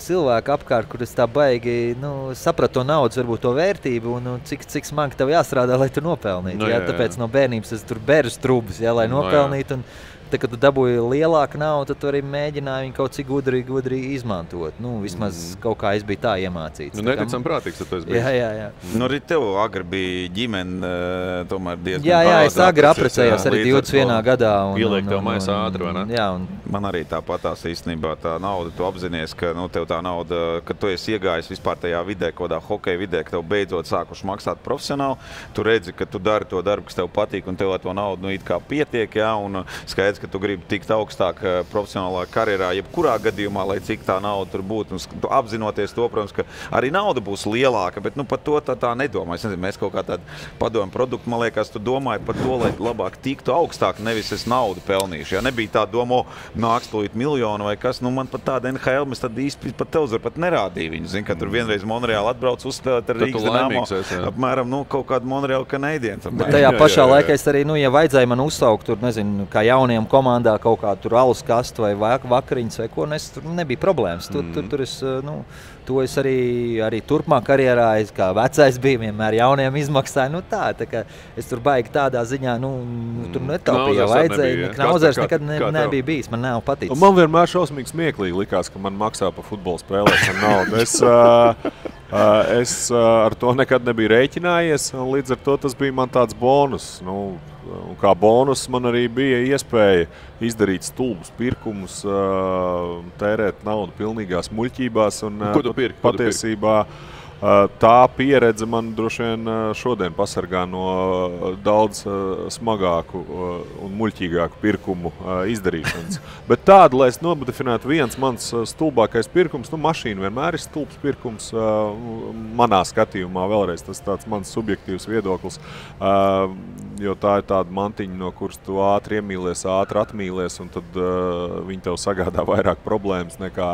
cilvēka apkārt, kurus tā baigi nu, sapratu to naudas, varbūt to vērtību un nu, cik, cik smagi tev jāstrādā, lai tu nopelnītu. Nu, jā, jā, jā. tāpēc no bērnības es tur bērnu strūbus, jā, lai Nu, jā. nopelnītu. Un, Tad, kad tu dabūji lielāku naudu, tad tu arī mēģināji viņu kaut cik gudri, gudri izmantot. Nu, vismaz mm. kaut kā es biju tā iemācīts. Nu, Tā kā- neticam prātīgs, ka esi bijis. Jā, jā, jā. Nu, arī tev agri bija ģimene, eh, tomēr diezgan Jā, jā, es agri apprecējos arī līdz ar 21 to- gadā. un- Ieliek tev maisā ātri, vai ne? Jā, un Man arī tāpatās īstenībā tā nauda, tu apzinājies, ka nu, tev tā nauda, kad tu esi iegājis vispār tajā vidē, kaut kādā hokeja vidē, ka tev beidzot sākuši maksāt profesionāli. Tu redzi, ka tu dari to darbu, kas tev patīk, un tev ar to naudu nu, it kā pietiek. Jā, un uh, skaidrs, ka tu gribi tikt augstāk uh, profesionālā karjerā, jebkurā gadījumā, lai cik tā nauda tur būtu. Un Apzinoties to, protams, ka arī nauda būs lielāka, bet nu, par to tā, tā nedomā. Es nezinu, mēs kaut kā tādu padomu produktu, man liekas, tu domāji par to, lai labāk tiktu augstāk, nevis es naudu pelnīšu. Ja nebija tā doma, nāks tūlīt miljonu vai kas, nu man pat tāda NHL, mēs tad īsti pat televizoru pat nerādīja. Viņi zina, ka tur vienreiz Monreāli atbrauc uzspēlēt ar Rīgas Dinamo. Apmēram, nu, kaut kādu Monreāli kanēdienu. Bet tajā pašā laikā es arī, nu, ja vajadzēja man uzsaukt, tur, nezinu, kā jauniem komandā kaut kādu tur alus kastu vai vak- vakariņas vai ko, un es tur nebija problēmas. Tur, Mm. tur, tur es, eh, nu, to es arī, arī turpmāk karjerā, es kā vecais biju, vienmēr jauniem izmaksāju. Nu, tā, tā kā es tur baigi tādā ziņā, nu, nu tur netaupīju, Knauzers arī vajadzēja. Knauzers Kā- nekad kā ne, tev? nebija bijis, man nav paticis. Un man vienmēr šausmīgi smieklīgi likās, ka man maksā par futbola spēlēšanu naudu. Es, uh, (laughs) uh, es uh, ar to nekad nebiju rēķinājies, un līdz ar to tas bija man tāds bonus. Nu, un kā bonus man arī bija iespēja izdarīt stulbus pirkumus, tērēt naudu pilnīgās muļķībās. Un, uh, Ko tu pirki? Ko tu pirki? Tā pieredze man droši vien šodien pasargā no daudz smagāku un muļķīgāku pirkumu izdarīšanas. (laughs) Bet tādu, lai es nodefinētu, viens mans stulbākais pirkums, nu, mašīna vienmēr ir stulbs pirkums. Manā skatījumā, vēlreiz tas ir mans subjektīvs viedoklis. Jo tā ir tāda mantiņa, no kuras tu ātri iemīlies, ātri atmīlies, un tad viņi tev sagādā vairāk problēmas nekā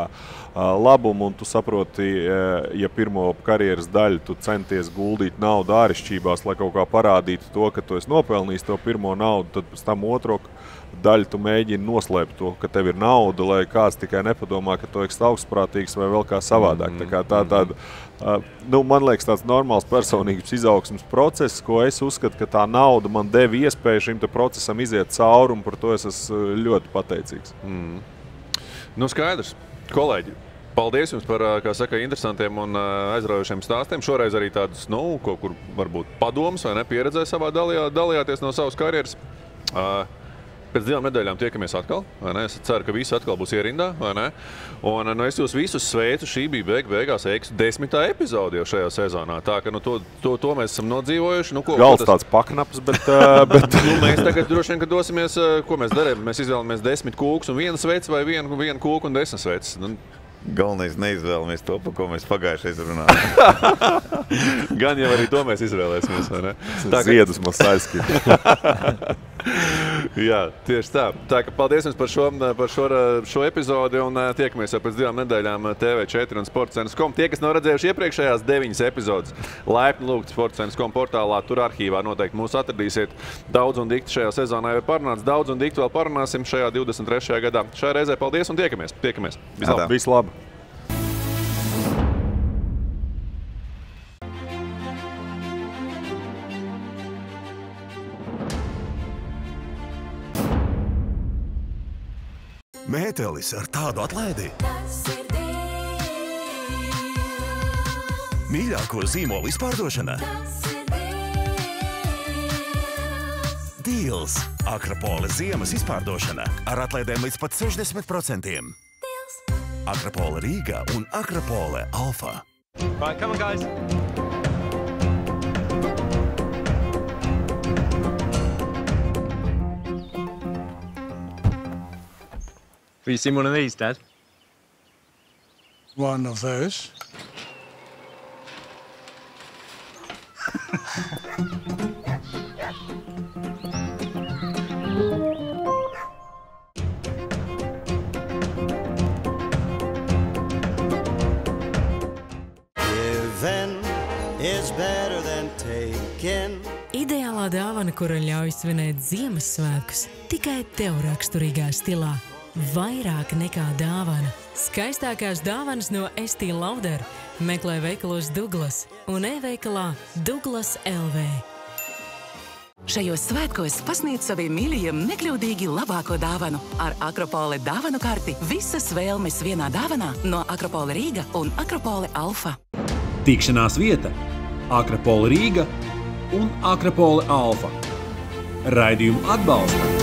labumu. Un tu saproti, ja pirmo karjeras daļu tu centies guldīt naudu āršķirībās, lai kaut kā parādītu to, ka tu esi nopelnījis to pirmo naudu, tad pēc tam otro daļu tu mēģini noslēpt to, ka tev ir nauda, lai kāds tikai nepadomā, ka tu esi augstprātīgs vai vēl kā savādāk. Tā kā tā tāda, uh, nu, man liekas, tāds normāls personības izaugsmas process, ko es uzskatu, ka tā nauda man deva iespēju šim procesam iziet cauri, un par to es esmu ļoti pateicīgs. Mm. Nu, skaidrs. Kolēģi, paldies jums par kā saka, interesantiem un aizraujošiem stāstiem. Šoreiz arī tādus, nu, kaut kur varbūt padomus vai nepieredzē savā dalījā, dalījāties no savas karjeras. Pēc divām nedēļām tiekamies atkal. vai ne? Es ceru, ka visi atkal būs ierindā. vai ne? Un, nu, es jūs visus sveicu. Šī bija beig, beigās Eiks desmitā epizode jau šajā sezonā. Tā ka nu, to, to, to mēs esam nodzīvojuši. Nu, ko, Gals ko tas- tāds paknaps, bet, (laughs) bet nu, mēs tagad droši vien ka dosimies, ko mēs darām. Mēs izvēlamies desmit kūkus un vienu sveici vai vienu, vienu kūku un desmit sveicis. Nu, Galvenais neizvēlamies to, par ko mēs pagājušajā runājām. (laughs) Gan jau arī to mēs izvēlēsimies. vai ne? Tā ziedus man saistīja. (laughs) (laughs) Jā, tieši tā. Tā paldies jums par šo, par šo, šo epizodi un ā, tiekamies jau pēc divām nedēļām ā, TV4 un Sports.com. Tie, kas nav redzējuši iepriekšējās deviņas epizodes, laipni lūgt Sports.com portālā. Tur arhīvā noteikti mūs atradīsiet. Daudz un dikti šajā sezonā jau ir parunāts. Daudz un dikti vēl parunāsim šajā 23. gadā. Šajā reizē paldies un tiekamies. tiekamies. Vislabāk! Mētelis ar tādu atlaidi. Mīļāko zīmolu izpārdošana. Deals. Akropola ziemas izpārdošana ar atlaidēm līdz pat 60%. Akropola Rīga un Akropola Alfa. Right, come on, guys. Have you seen one of these, Dad? One of those. Giving is better than taking. Ideālā dāvana, kura ļauj svinēt Ziemassvētkus, tikai tev raksturīgā stilā. Vairāk nekā dāvana. Skaistākās dāvanas no Estī Lauder meklē veikalos Douglas un e-veikalā Douglas LV. Šajos svētkos pasniedz saviem mīļajiem nekļūdīgi labāko dāvanu ar Akropole dāvanu karti. Visas vēlmes vienā dāvanā no Akropola Rīga un Akropole Alfa. Tikšanās vieta - Akropola Rīga un Akropola Alfa. Raidījumu atbalsta